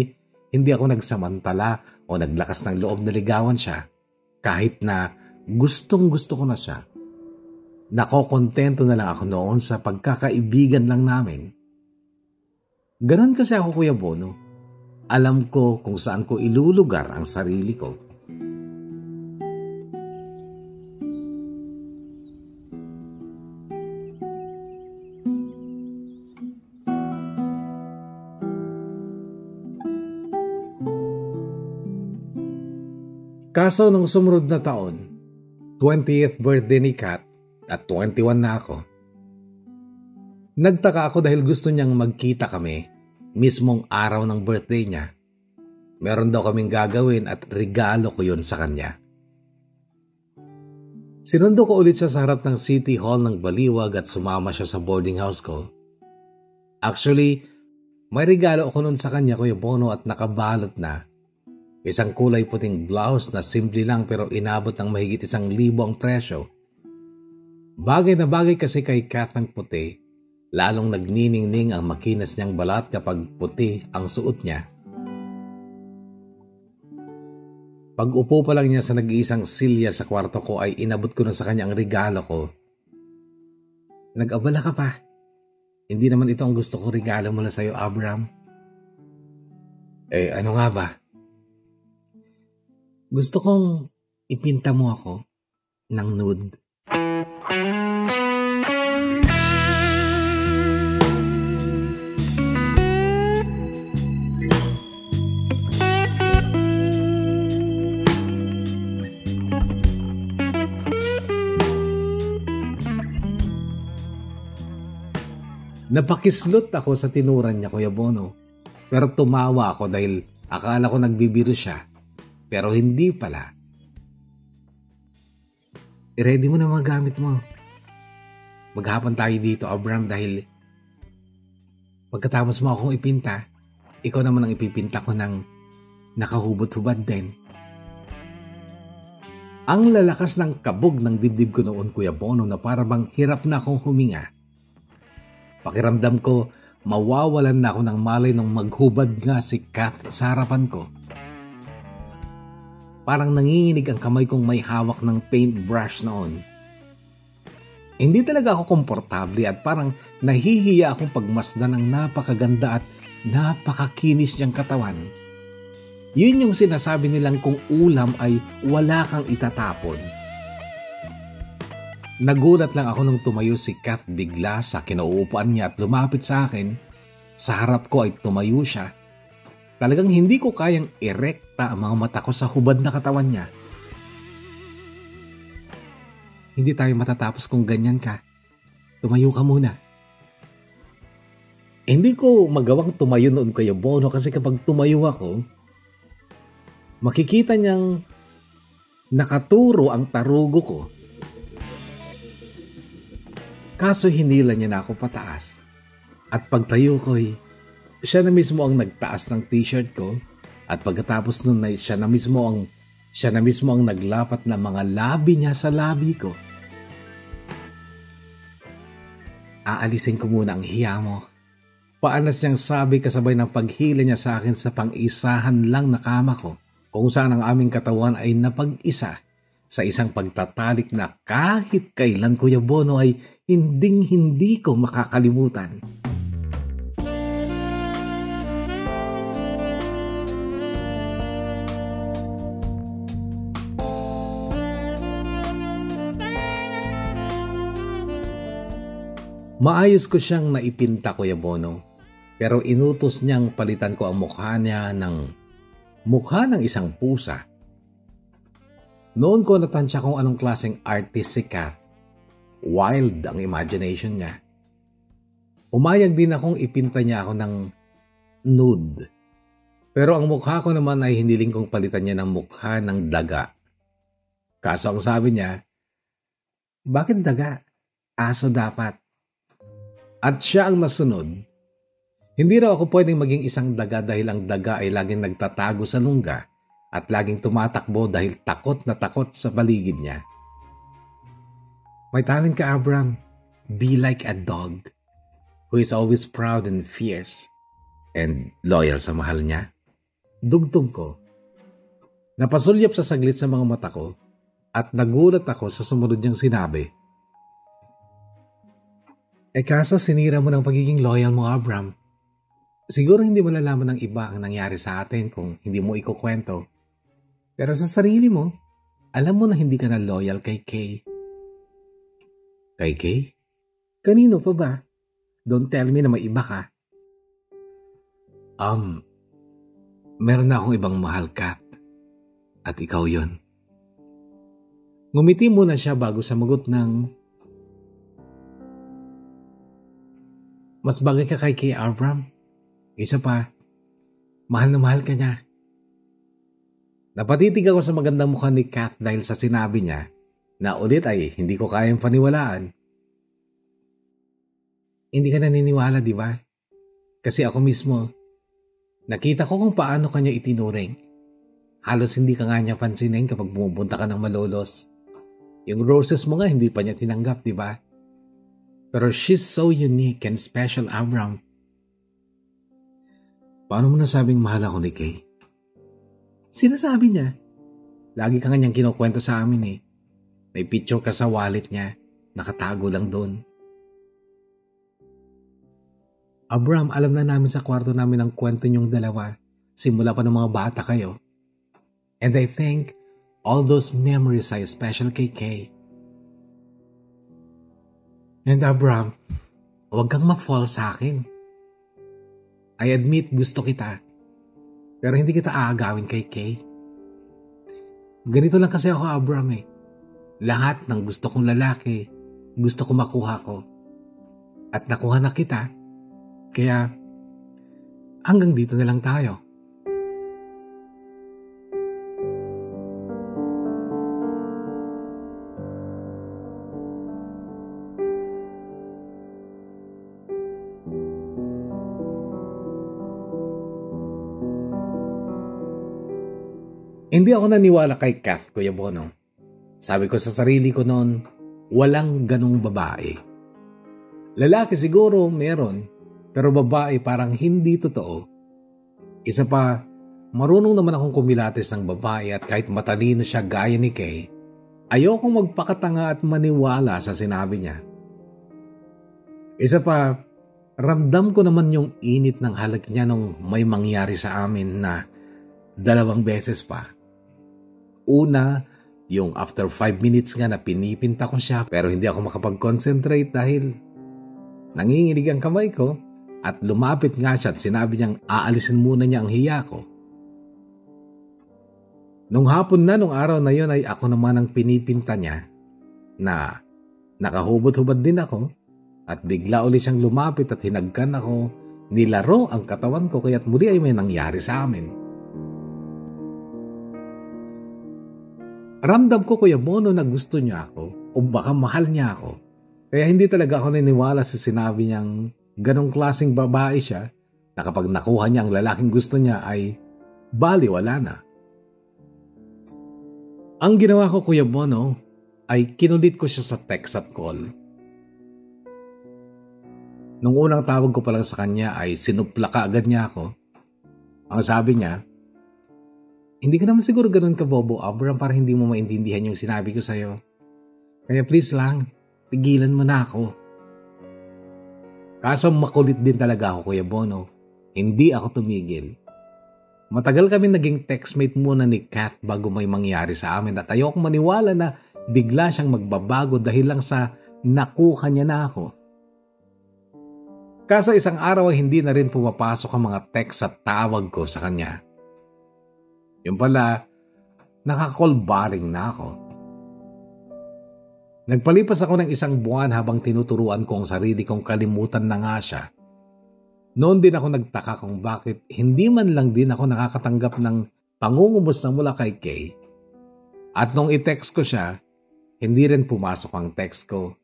hindi ako nagsamantala o naglakas ng loob na ligawan siya kahit na gustong gusto ko na siya. Nakokontento na lang ako noon sa pagkakaibigan lang namin. Ganon kasi ako, Kuya Bono. Alam ko kung saan ko ilulugar ang sarili ko. Kaso nung sumunod na taon, 20th birthday ni Kat at 21 na ako. Nagtaka ako dahil gusto niyang magkita kami mismong araw ng birthday niya. Meron daw kaming gagawin at regalo ko yun sa kanya. Sinundo ko ulit siya sa harap ng City Hall ng Baliwag at sumama siya sa boarding house ko. Actually, may regalo ako noon sa kanya, Kuya Bono, at nakabalot na Isang kulay puting blouse na simple lang pero inabot ng mahigit isang libo ang presyo. Bagay na bagay kasi kay Kat ng puti, lalong nagniningning ang makinas niyang balat kapag puti ang suot niya. Pag upo pa lang niya sa nag-iisang silya sa kwarto ko ay inabot ko na sa kanya ang regalo ko. Nag-abala ka pa. Hindi naman ito ang gusto ko regalo mula sa iyo, Abram. Eh, ano nga ba? Gusto kong ipinta mo ako ng nude. Napakislot ako sa tinuran niya, Kuya Bono. Pero tumawa ako dahil akala ko nagbibiro siya pero hindi pala. I-ready mo na mga gamit mo. Maghapon tayo dito, Abram, dahil pagkatapos mo akong ipinta, ikaw naman ang ipipinta ko ng nakahubot-hubad din. Ang lalakas ng kabog ng dibdib ko noon, Kuya Bono, na para bang hirap na akong huminga. Pakiramdam ko, mawawalan na ako ng malay nung maghubad nga si Kath sa harapan ko. Parang nanginginig ang kamay kong may hawak ng paintbrush noon. Hindi talaga ako komportable at parang nahihiya akong pagmasdan ng napakaganda at napakakinis niyang katawan. Yun yung sinasabi nilang kung ulam ay wala kang itatapon. Nagulat lang ako nung tumayo si Kat bigla sa kinauupuan niya at lumapit sa akin. Sa harap ko ay tumayo siya Talagang hindi ko kayang erekta ang mga mata ko sa hubad na katawan niya. Hindi tayo matatapos kung ganyan ka. Tumayo ka muna. Eh, hindi ko magawang tumayo noon kayo, Bono, kasi kapag tumayo ako, makikita niyang nakaturo ang tarugo ko. Kaso hinila niya na ako pataas. At pagtayo ko'y siya na mismo ang nagtaas ng t-shirt ko at pagkatapos nun ay siya na mismo ang siya na mismo ang naglapat ng mga labi niya sa labi ko. Aalisin ko muna ang hiya mo. Paanas niyang sabi kasabay ng paghila niya sa akin sa pang-isahan lang na kama ko kung saan ang aming katawan ay napag-isa sa isang pagtatalik na kahit kailan Kuya Bono ay hinding hindi ko makakalimutan. Maayos ko siyang naipinta, Kuya Bono. Pero inutos niyang palitan ko ang mukha niya ng mukha ng isang pusa. Noon ko natansya kung anong klaseng artist si Kat. Wild ang imagination niya. Umayag din akong ipinta niya ako ng nude. Pero ang mukha ko naman ay hiniling kong palitan niya ng mukha ng daga. Kaso ang sabi niya, bakit daga? Aso dapat. At siya ang nasunod. Hindi raw ako pwedeng maging isang daga dahil ang daga ay laging nagtatago sa lungga at laging tumatakbo dahil takot na takot sa paligid niya. May talent ka, Abram. Be like a dog who is always proud and fierce and loyal sa mahal niya. Dugtong ko. Napasulyap sa saglit sa mga mata ko at nagulat ako sa sumunod niyang sinabi. Eh kaso sinira mo ng pagiging loyal mo, Abram. Siguro hindi mo lalaman ng iba ang nangyari sa atin kung hindi mo ikukwento. Pero sa sarili mo, alam mo na hindi ka na loyal kay Kay. Kay Kay? Kanino pa ba? Don't tell me na may iba ka. Um, meron na akong ibang mahal, Kat. At ikaw yon. Ngumiti muna siya bago samagot ng Mas bagay ka kay Kay Abram. Isa pa, mahal na mahal ka niya. Napatitig ako sa magandang mukha ni Kath dahil sa sinabi niya na ulit ay hindi ko kayang paniwalaan. Hindi ka naniniwala, di ba? Kasi ako mismo, nakita ko kung paano kanya itinuring. Halos hindi ka nga niya pansinin kapag pumupunta ka ng malolos. Yung roses mo nga hindi pa niya tinanggap, di ba? Pero she's so unique and special, Abram. Paano mo nasabing mahal ako ni Kay? Sinasabi niya. Lagi ka kanyang kinukwento sa amin eh. May picture ka sa wallet niya. Nakatago lang doon. Abram, alam na namin sa kwarto namin ang kwento niyong dalawa. Simula pa ng mga bata kayo. And I think all those memories ay special kay Kay. And Abram, huwag kang ma-fall sa akin. I admit gusto kita. Pero hindi kita aagawin kay Kay. Ganito lang kasi ako, Abram eh. Lahat ng gusto kong lalaki, gusto ko makuha ko. At nakuha na kita. Kaya hanggang dito na lang tayo. Hindi ako naniwala kay Kath, Kuya Bono. Sabi ko sa sarili ko noon, walang ganong babae. Lalaki siguro meron, pero babae parang hindi totoo. Isa pa, marunong naman akong kumilates ng babae at kahit matalino siya gaya ni Kay, ayokong magpakatanga at maniwala sa sinabi niya. Isa pa, ramdam ko naman yung init ng halag niya nung may mangyari sa amin na dalawang beses pa. Una, yung after 5 minutes nga na pinipinta ko siya pero hindi ako makapag-concentrate dahil nanginginig ang kamay ko at lumapit nga siya at sinabi niyang aalisin muna niya ang hiya ko. Nung hapon na nung araw na yon ay ako naman ang pinipinta niya na nakahubot-hubad din ako at bigla ulit siyang lumapit at hinagkan ako nilaro ang katawan ko kaya't muli ay may nangyari sa amin. Ramdam ko Kuya Bono na gusto niya ako o baka mahal niya ako. Kaya hindi talaga ako naniniwala sa sinabi niyang ganong klaseng babae siya na kapag nakuha niya ang lalaking gusto niya ay bali wala na. Ang ginawa ko Kuya Bono ay kinulit ko siya sa text at call. Nung unang tawag ko pa lang sa kanya ay sinupla ka agad niya ako. Ang sabi niya, hindi ka naman siguro ganun ka, Bobo Abram, para hindi mo maintindihan yung sinabi ko sa'yo. Kaya please lang, tigilan mo na ako. Kaso makulit din talaga ako, Kuya Bono. Hindi ako tumigil. Matagal kami naging textmate muna ni Kath bago may mangyari sa amin at ayokong maniwala na bigla siyang magbabago dahil lang sa nakuha niya na ako. Kaso isang araw ay hindi na rin pumapasok ang mga text at tawag ko sa kanya. Yung pala, nakakall na ako. Nagpalipas ako ng isang buwan habang tinuturuan ko ang sarili kong kalimutan na nga siya. Noon din ako nagtaka kung bakit hindi man lang din ako nakakatanggap ng pangungumusta mula kay Kay. At nung i-text ko siya, hindi rin pumasok ang text ko.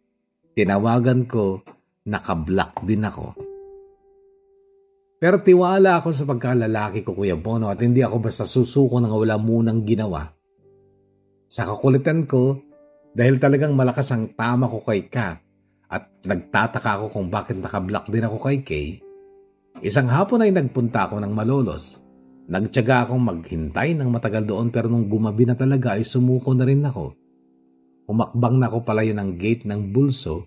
Tinawagan ko, nakablock din ako. Pero tiwala ako sa pagkalalaki ko, Kuya Bono, at hindi ako basta susuko nang wala munang ginawa. Sa kakulitan ko, dahil talagang malakas ang tama ko kay Kat, at nagtataka ako kung bakit nakablock din ako kay Kay, isang hapon ay nagpunta ako ng malolos. Nagtyaga akong maghintay ng matagal doon pero nung gumabi na talaga ay sumuko na rin ako. Umakbang na ako palayo ng gate ng bulso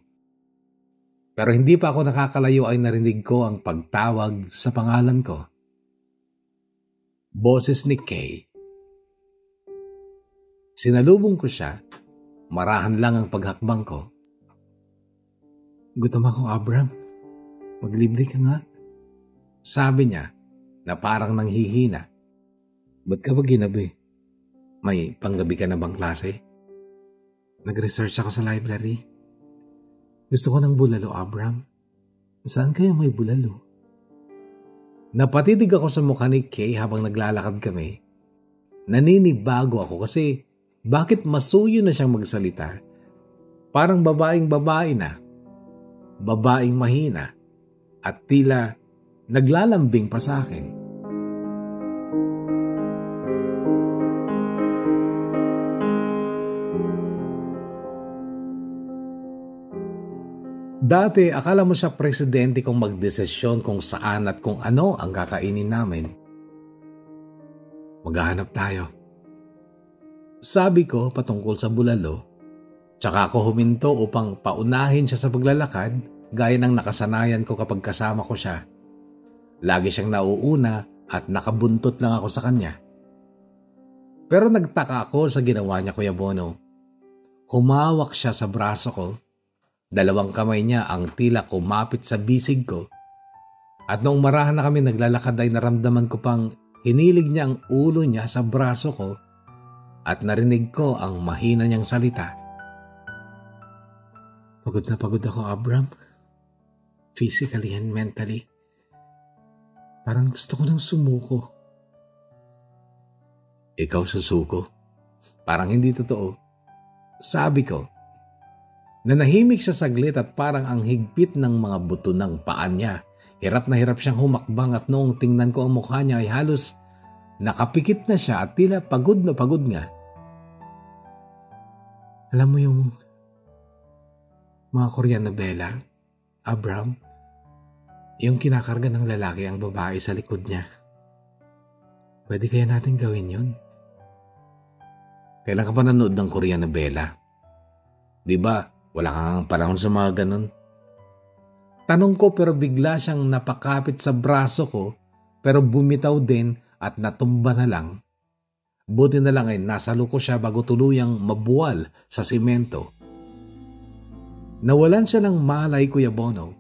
Pero hindi pa ako nakakalayo ay narinig ko ang pagtawag sa pangalan ko. Boses ni Kay. Sinalubong ko siya, marahan lang ang paghakbang ko. Gutom ako, Abram. Maglibre ka nga. Sabi niya na parang nanghihina. Ba't ka ba ginabi? May panggabi ka na bang klase? Nag-research ako sa library. Gusto ko ng bulalo, Abram. Saan kaya may bulalo? Napatitig ako sa mukha ni Kay habang naglalakad kami. Naninibago ako kasi bakit masuyo na siyang magsalita? Parang babaeng babae na. Babaeng mahina. At tila naglalambing pa sa akin. Dati, akala mo siya presidente kung magdesisyon kung saan at kung ano ang kakainin namin. Maghahanap tayo. Sabi ko patungkol sa bulalo, tsaka ako huminto upang paunahin siya sa paglalakad gaya ng nakasanayan ko kapag kasama ko siya. Lagi siyang nauuna at nakabuntot lang ako sa kanya. Pero nagtaka ako sa ginawa niya Kuya Bono. Humawak siya sa braso ko Dalawang kamay niya ang tila kumapit sa bisig ko. At noong marahan na kami naglalakad ay naramdaman ko pang hinilig niya ang ulo niya sa braso ko at narinig ko ang mahina niyang salita. Pagod na pagod ako, Abram. Physically and mentally. Parang gusto ko nang sumuko. Ikaw susuko? Parang hindi totoo. Sabi ko, Nanahimik siya saglit at parang ang higpit ng mga buto ng paan niya. Hirap na hirap siyang humakbang at noong tingnan ko ang mukha niya ay halos nakapikit na siya at tila pagod na pagod nga. Alam mo yung mga Korean novela, Abram, yung kinakarga ng lalaki ang babae sa likod niya. Pwede kaya natin gawin yun? Kailan ka pa nanood ng Korean novela? Di ba, wala kang panahon sa mga ganun. Tanong ko pero bigla siyang napakapit sa braso ko pero bumitaw din at natumba na lang. Buti na lang ay nasalo ko siya bago tuluyang mabuwal sa simento. Nawalan siya ng malay Kuya Bono.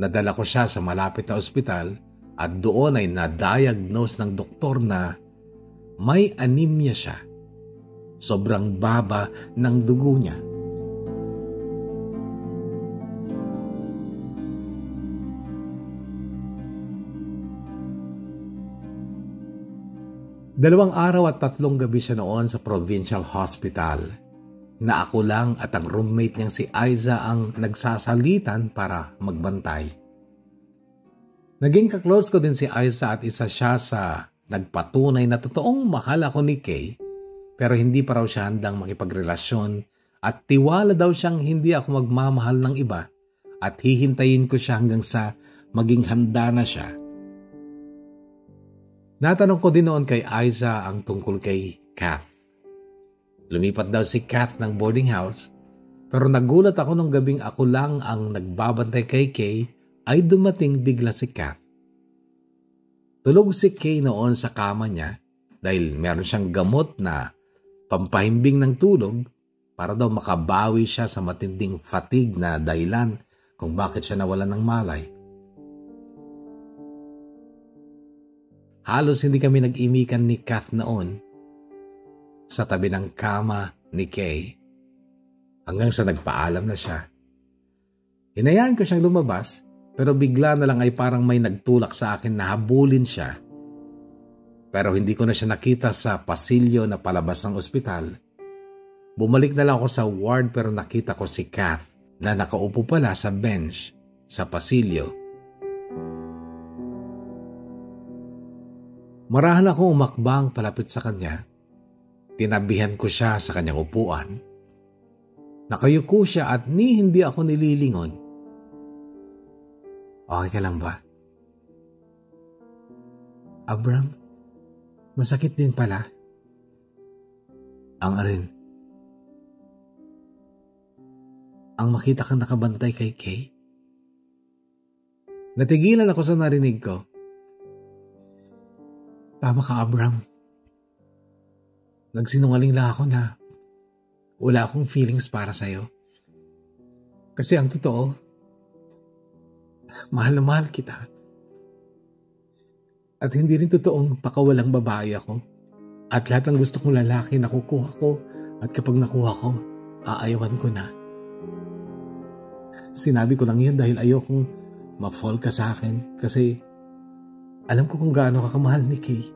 Nadala ko siya sa malapit na ospital at doon ay na-diagnose ng doktor na may anemia siya. Sobrang baba ng dugo niya. Dalawang araw at tatlong gabi siya noon sa provincial hospital na ako lang at ang roommate niyang si Aiza ang nagsasalitan para magbantay. Naging kaklose ko din si Aiza at isa siya sa nagpatunay na totoong mahal ako ni Kay pero hindi pa raw siya handang makipagrelasyon at tiwala daw siyang hindi ako magmamahal ng iba at hihintayin ko siya hanggang sa maging handa na siya Natanong ko din noon kay Aiza ang tungkol kay Kath. Lumipat daw si Kath ng boarding house pero nagulat ako nung gabing ako lang ang nagbabantay kay Kay ay dumating bigla si Kath. Tulog si Kay noon sa kama niya dahil meron siyang gamot na pampahimbing ng tulog para daw makabawi siya sa matinding fatigue na dahilan kung bakit siya nawalan ng malay. Halos hindi kami nag-imikan ni Kath noon sa tabi ng kama ni Kay hanggang sa nagpaalam na siya. Hinayaan ko siyang lumabas pero bigla na lang ay parang may nagtulak sa akin na habulin siya. Pero hindi ko na siya nakita sa pasilyo na palabas ng ospital. Bumalik na lang ako sa ward pero nakita ko si Kath na nakaupo pala sa bench sa pasilyo Marahan ako umakbang palapit sa kanya. Tinabihan ko siya sa kanyang upuan. Nakayuko siya at ni hindi ako nililingon. Okay ka lang ba? Abram, masakit din pala. Ang arin. Ang makita kang nakabantay kay Kay? Natigilan ako sa narinig ko. Tama ka, Abram. Nagsinungaling lang ako na wala akong feelings para sa'yo. Kasi ang totoo, mahal na mahal kita. At hindi rin totoong pakawalang babae ako. At lahat ng gusto kong lalaki nakukuha ko at kapag nakuha ko, aayawan ko na. Sinabi ko lang yun dahil ayokong ma-fall ka sa akin kasi alam ko kung gaano ka kamahal ni Kay.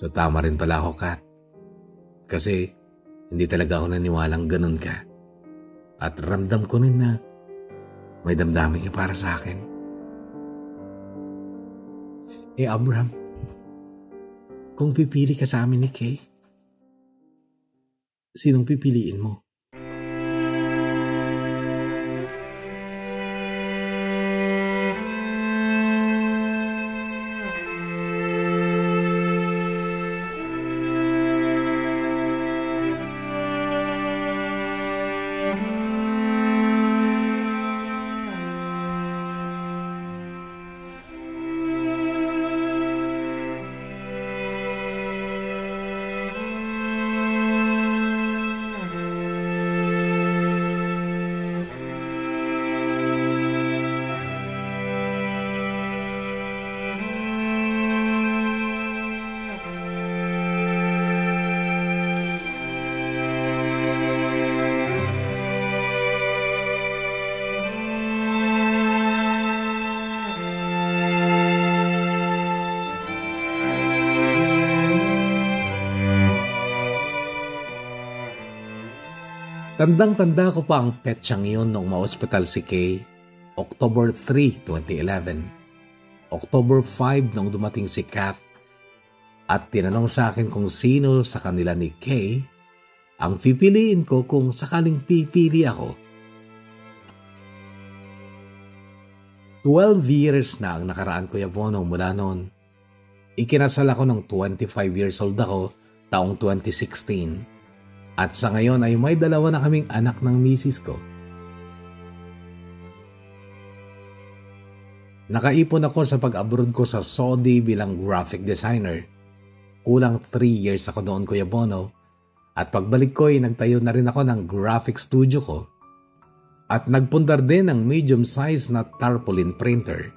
So tama rin pala ako, Kat. Kasi hindi talaga ako naniwalang ganun ka. At ramdam ko rin na may damdamin ka para sa akin. Eh, Abraham, kung pipili ka sa amin ni Kay, sinong pipiliin mo? Tandang-tanda ko pa ang petsang iyon nung ma-hospital si Kay, October 3, 2011. October 5 nung dumating si Kath at tinanong sa akin kung sino sa kanila ni Kay ang pipiliin ko kung sakaling pipili ako. 12 years na ang nakaraan ko Yabono mula noon. Ikinasal ako nung 25 years old ako taong 2016 at sa ngayon ay may dalawa na kaming anak ng misis ko. Nakaipon ako sa pag-abroad ko sa Saudi bilang graphic designer. Kulang 3 years ako doon Kuya Bono. At pagbalik ko ay nagtayo na rin ako ng graphic studio ko. At nagpundar din ng medium size na tarpaulin printer.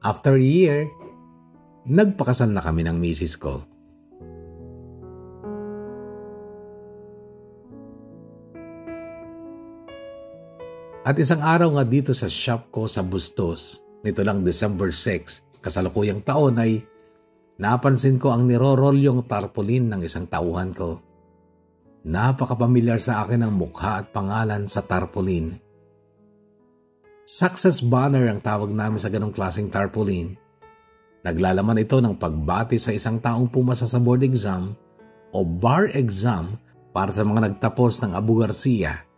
After a year, nagpakasal na kami ng misis ko. At isang araw nga dito sa shop ko sa Bustos, nito lang December 6, kasalukuyang taon ay napansin ko ang niroroll yung tarpaulin ng isang tauhan ko. Napakapamilyar sa akin ang mukha at pangalan sa tarpaulin. Success banner ang tawag namin sa ganong klaseng tarpaulin. Naglalaman ito ng pagbati sa isang taong pumasa sa board exam o bar exam para sa mga nagtapos ng Abu Garcia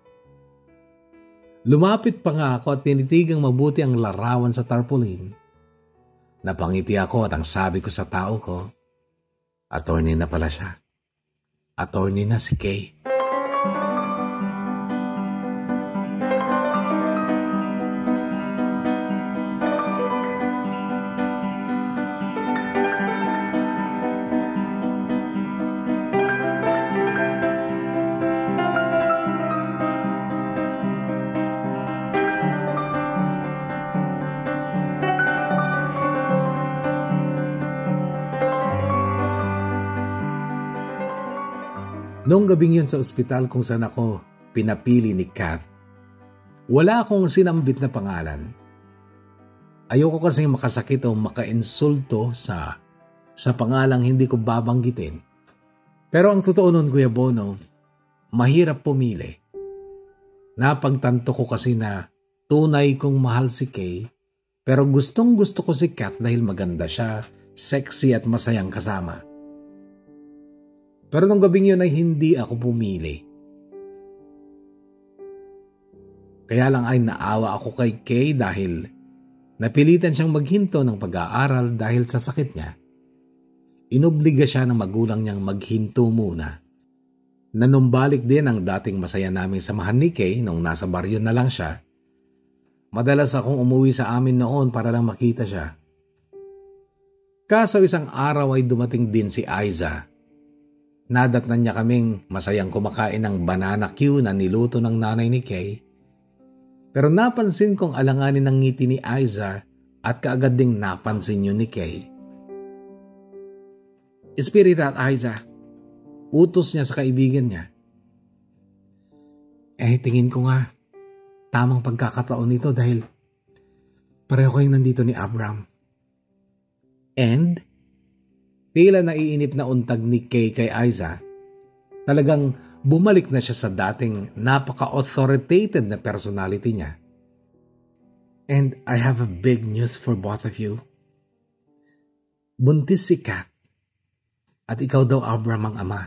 Lumapit pa nga ako at tinitigang mabuti ang larawan sa tarpaulin. Napangiti ako at ang sabi ko sa tao ko, attorney na pala siya. Attorney na si Kay. Gabing yun sa ospital kung saan ako pinapili ni Kath, wala akong sinambit na pangalan. Ayoko kasi makasakit o makainsulto sa sa pangalang hindi ko babanggitin. Pero ang totoo nun, Kuya Bono, mahirap pumili. Napagtanto ko kasi na tunay kong mahal si Kay, pero gustong gusto ko si Kath dahil maganda siya, sexy at masayang kasama. Pero nung gabing yun ay hindi ako pumili. Kaya lang ay naawa ako kay Kay dahil napilitan siyang maghinto ng pag-aaral dahil sa sakit niya. Inobliga siya ng magulang niyang maghinto muna. Nanumbalik din ang dating masaya naming samahan ni Kay nung nasa baryo na lang siya. Madalas akong umuwi sa amin noon para lang makita siya. Kaso isang araw ay dumating din si Aiza. Nadatnan niya kaming masayang kumakain ng banana Q na niluto ng nanay ni Kay. Pero napansin kong alanganin ng ngiti ni Aiza at kaagad ding napansin yun ni Kay. Spirit at Aiza, utos niya sa kaibigan niya. Eh, tingin ko nga, tamang pagkakataon nito dahil pareho kayong nandito ni Abram. And, tila naiinip na untag ni Kay kay Aiza, talagang bumalik na siya sa dating napaka-authoritative na personality niya. And I have a big news for both of you. Buntis si Kat. At ikaw daw, Abram, ang ama.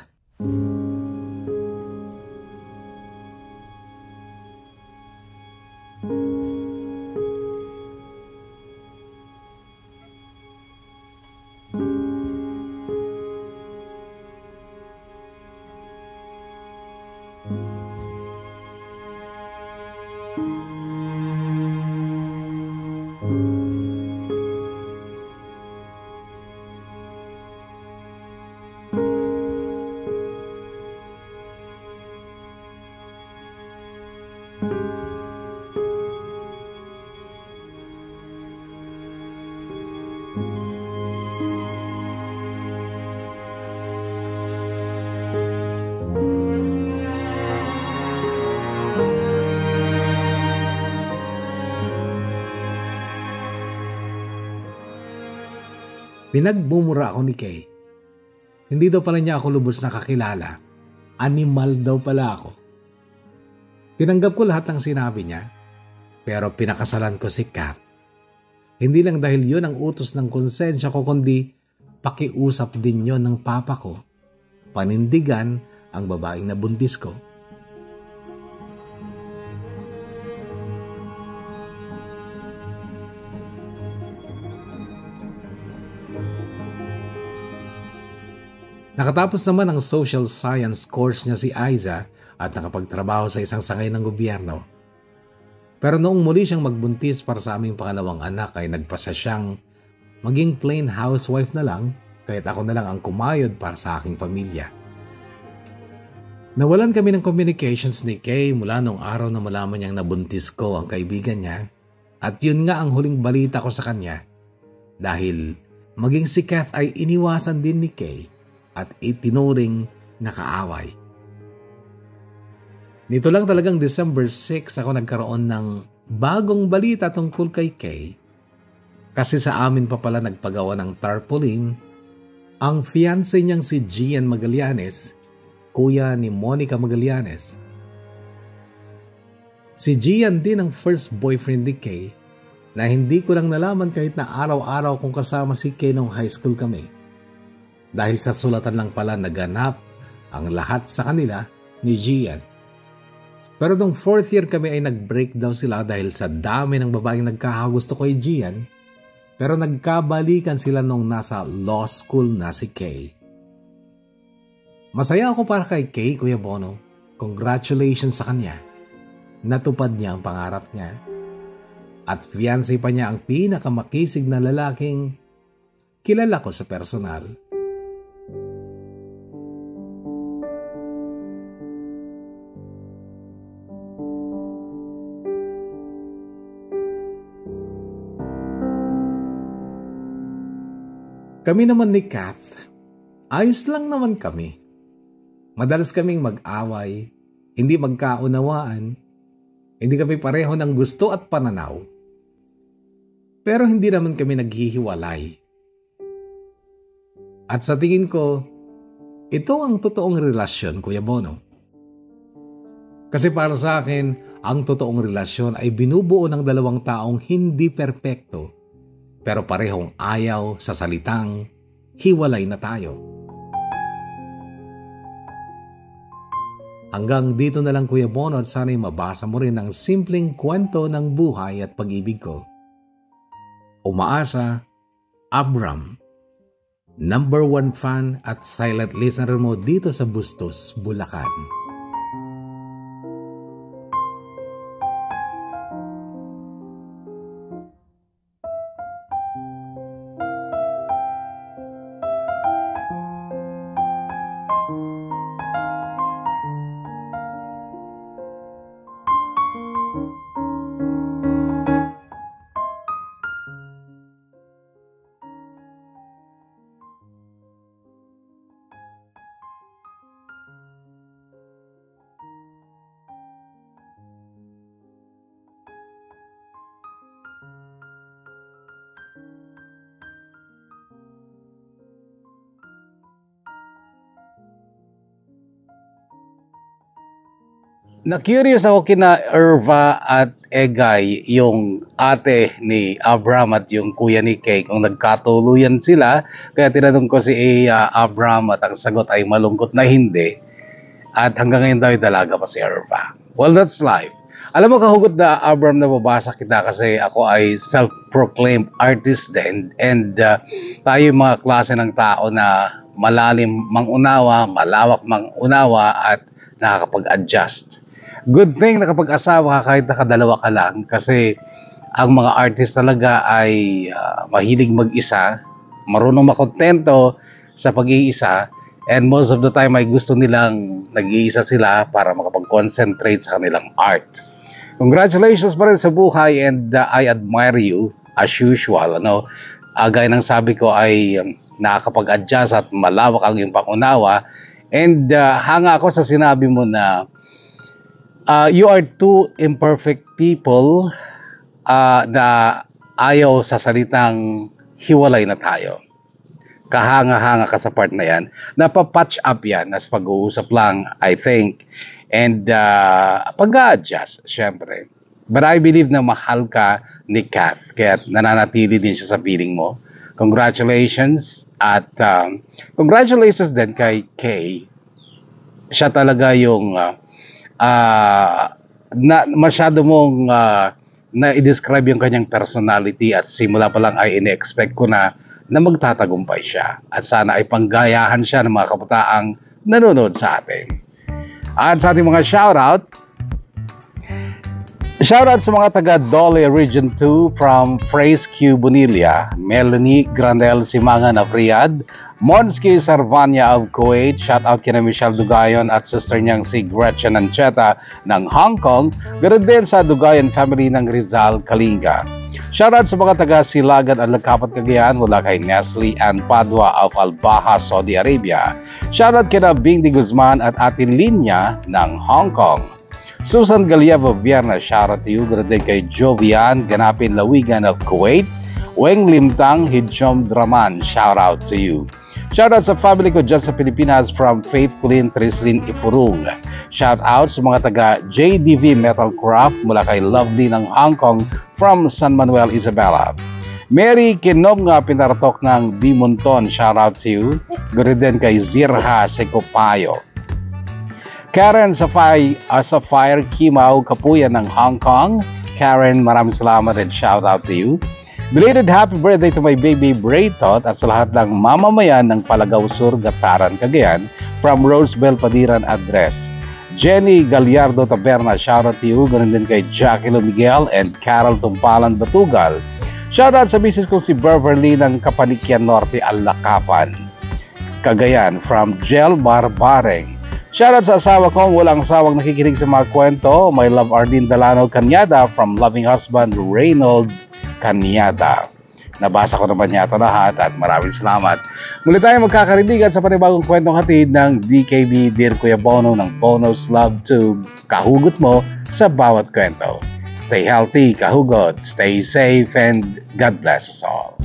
Pinagbumura ako ni Kay. Hindi daw pala niya ako lubos na kakilala. Animal daw pala ako. Tinanggap ko lahat ng sinabi niya, pero pinakasalan ko si Kat. Hindi lang dahil yon ang utos ng konsensya ko, kundi pakiusap din yon ng papa ko. Panindigan ang babaeng nabuntis ko. Nakatapos naman ang social science course niya si Aiza at nakapagtrabaho sa isang sangay ng gobyerno. Pero noong muli siyang magbuntis para sa aming pangalawang anak ay nagpasa siyang maging plain housewife na lang kahit ako na lang ang kumayod para sa aking pamilya. Nawalan kami ng communications ni Kay mula noong araw na malaman niyang nabuntis ko ang kaibigan niya at yun nga ang huling balita ko sa kanya dahil maging si Kath ay iniwasan din ni Kay at itinuring na kaaway. Nito lang talagang December 6 ako nagkaroon ng bagong balita tungkol kay Kay. Kasi sa amin pa pala nagpagawa ng tarpaulin ang fiancé niyang si Gian Magallanes, kuya ni Monica Magallanes. Si Gian din ang first boyfriend ni Kay na hindi ko lang nalaman kahit na araw-araw kong kasama si Kay nung high school kami dahil sa sulatan lang pala naganap ang lahat sa kanila ni Gian. Pero nung fourth year kami ay nag-break daw sila dahil sa dami ng babaeng nagkakagusto kay Gian. Pero nagkabalikan sila nung nasa law school na si Kay. Masaya ako para kay Kay, Kuya Bono. Congratulations sa kanya. Natupad niya ang pangarap niya. At fiancé pa niya ang pinakamakisig na lalaking kilala ko sa personal. Kami naman ni Kath, ayos lang naman kami. Madalas kaming mag-away, hindi magkaunawaan, hindi kami pareho ng gusto at pananaw. Pero hindi naman kami naghihiwalay. At sa tingin ko, ito ang totoong relasyon, Kuya Bono. Kasi para sa akin, ang totoong relasyon ay binubuo ng dalawang taong hindi perpekto pero parehong ayaw sa salitang hiwalay na tayo. Hanggang dito na lang Kuya Bono at sana'y mabasa mo rin ang simpleng kwento ng buhay at pag-ibig ko. Umaasa, Abram, number one fan at silent listener mo dito sa Bustos, Bulacan. Na-curious ako kina Irva at Egay, yung ate ni Abraham at yung kuya ni Kay, kung nagkatuluyan sila. Kaya tinanong ko si uh, Abraham at ang sagot ay malungkot na hindi. At hanggang ngayon daw dalaga pa si Irva. Well, that's life. Alam mo kahugot na Abraham na babasa kita kasi ako ay self-proclaimed artist din and uh, tayo yung mga klase ng tao na malalim mangunawa, malawak mangunawa at nakakapag-adjust good thing na kapag asawa ka kahit nakadalawa ka lang kasi ang mga artist talaga ay uh, mahilig mag-isa, marunong makontento sa pag-iisa and most of the time ay gusto nilang nag-iisa sila para makapag-concentrate sa kanilang art. Congratulations pa rin sa buhay and uh, I admire you as usual. Ano? Uh, gaya ng sabi ko ay um, nakakapag-adjust at malawak ang iyong pangunawa and uh, hanga ako sa sinabi mo na uh, you are two imperfect people uh, na ayaw sa salitang hiwalay na tayo. Kahanga-hanga ka sa part na yan. Napapatch up yan as pag-uusap lang, I think. And uh, pag-a-adjust, syempre. But I believe na mahal ka ni Kat. Kaya nananatili din siya sa feeling mo. Congratulations. At um, congratulations din kay Kay. Siya talaga yung uh, uh, na masyado mong uh, na i-describe yung kanyang personality at simula pa lang ay ini-expect ko na na magtatagumpay siya at sana ay panggayahan siya ng mga kapataang nanonood sa atin. At sa ating mga shoutout, Shoutout sa mga taga Dole Region 2 from Phrase Q Bonilla, Melanie Grandel Simangan of Riyadh, Monski Sarvania of Kuwait, shoutout kina Michelle Dugayon at sister niyang si Gretchen Ancheta ng Hong Kong, ganoon din sa Dugayon family ng Rizal, Kalinga. Shoutout sa mga taga Silagan at Lagkapat Cagayan mula kay Nestle and Padua of Albaha, Saudi Arabia. Shoutout kina Bingdi Guzman at Atin Linya ng Hong Kong. Susan Galieva Vierna, shout out to you. Grabe kay Jovian, Ganapin Lawigan of Kuwait. Weng Limtang, Hidjom Draman, shout out to you. Shout out sa family ko dyan sa Pilipinas from Faith Colin Trislin Ipurung. Shout out sa mga taga JDV Metal Craft mula kay Lovely ng Hong Kong from San Manuel, Isabela. Mary Kinom nga pinaratok ng Dimonton, shout out to you. Ganoon din kay Zirha Secopayo. Karen Sapphire, uh, Sapphire Kimau Kapuya ng Hong Kong. Karen, maraming salamat and shout out to you. Belated happy birthday to my baby Braytot at sa lahat ng mamamayan ng Palagaw Sur, Gataran, Cagayan from Rosebell Padiran address. Jenny Gallardo Taberna, shout out to you. Ganun din kay Jackie Miguel and Carol Tumpalan Batugal. Shout out sa misis ko si Beverly ng Kapanikyan Norte, Alakapan. Cagayan from Gel Barbareng. Shoutout sa asawa ko, walang sawang nakikinig sa mga kwento. My love Ardin Dalano Kanyada from loving husband Reynold Kanyada. Nabasa ko naman yata lahat at maraming salamat. Muli tayo magkakaridigan sa panibagong kwentong hatid ng DKB Dear Kuya Bono ng Bono's Love Tube. Kahugot mo sa bawat kwento. Stay healthy, kahugot, stay safe, and God bless us all.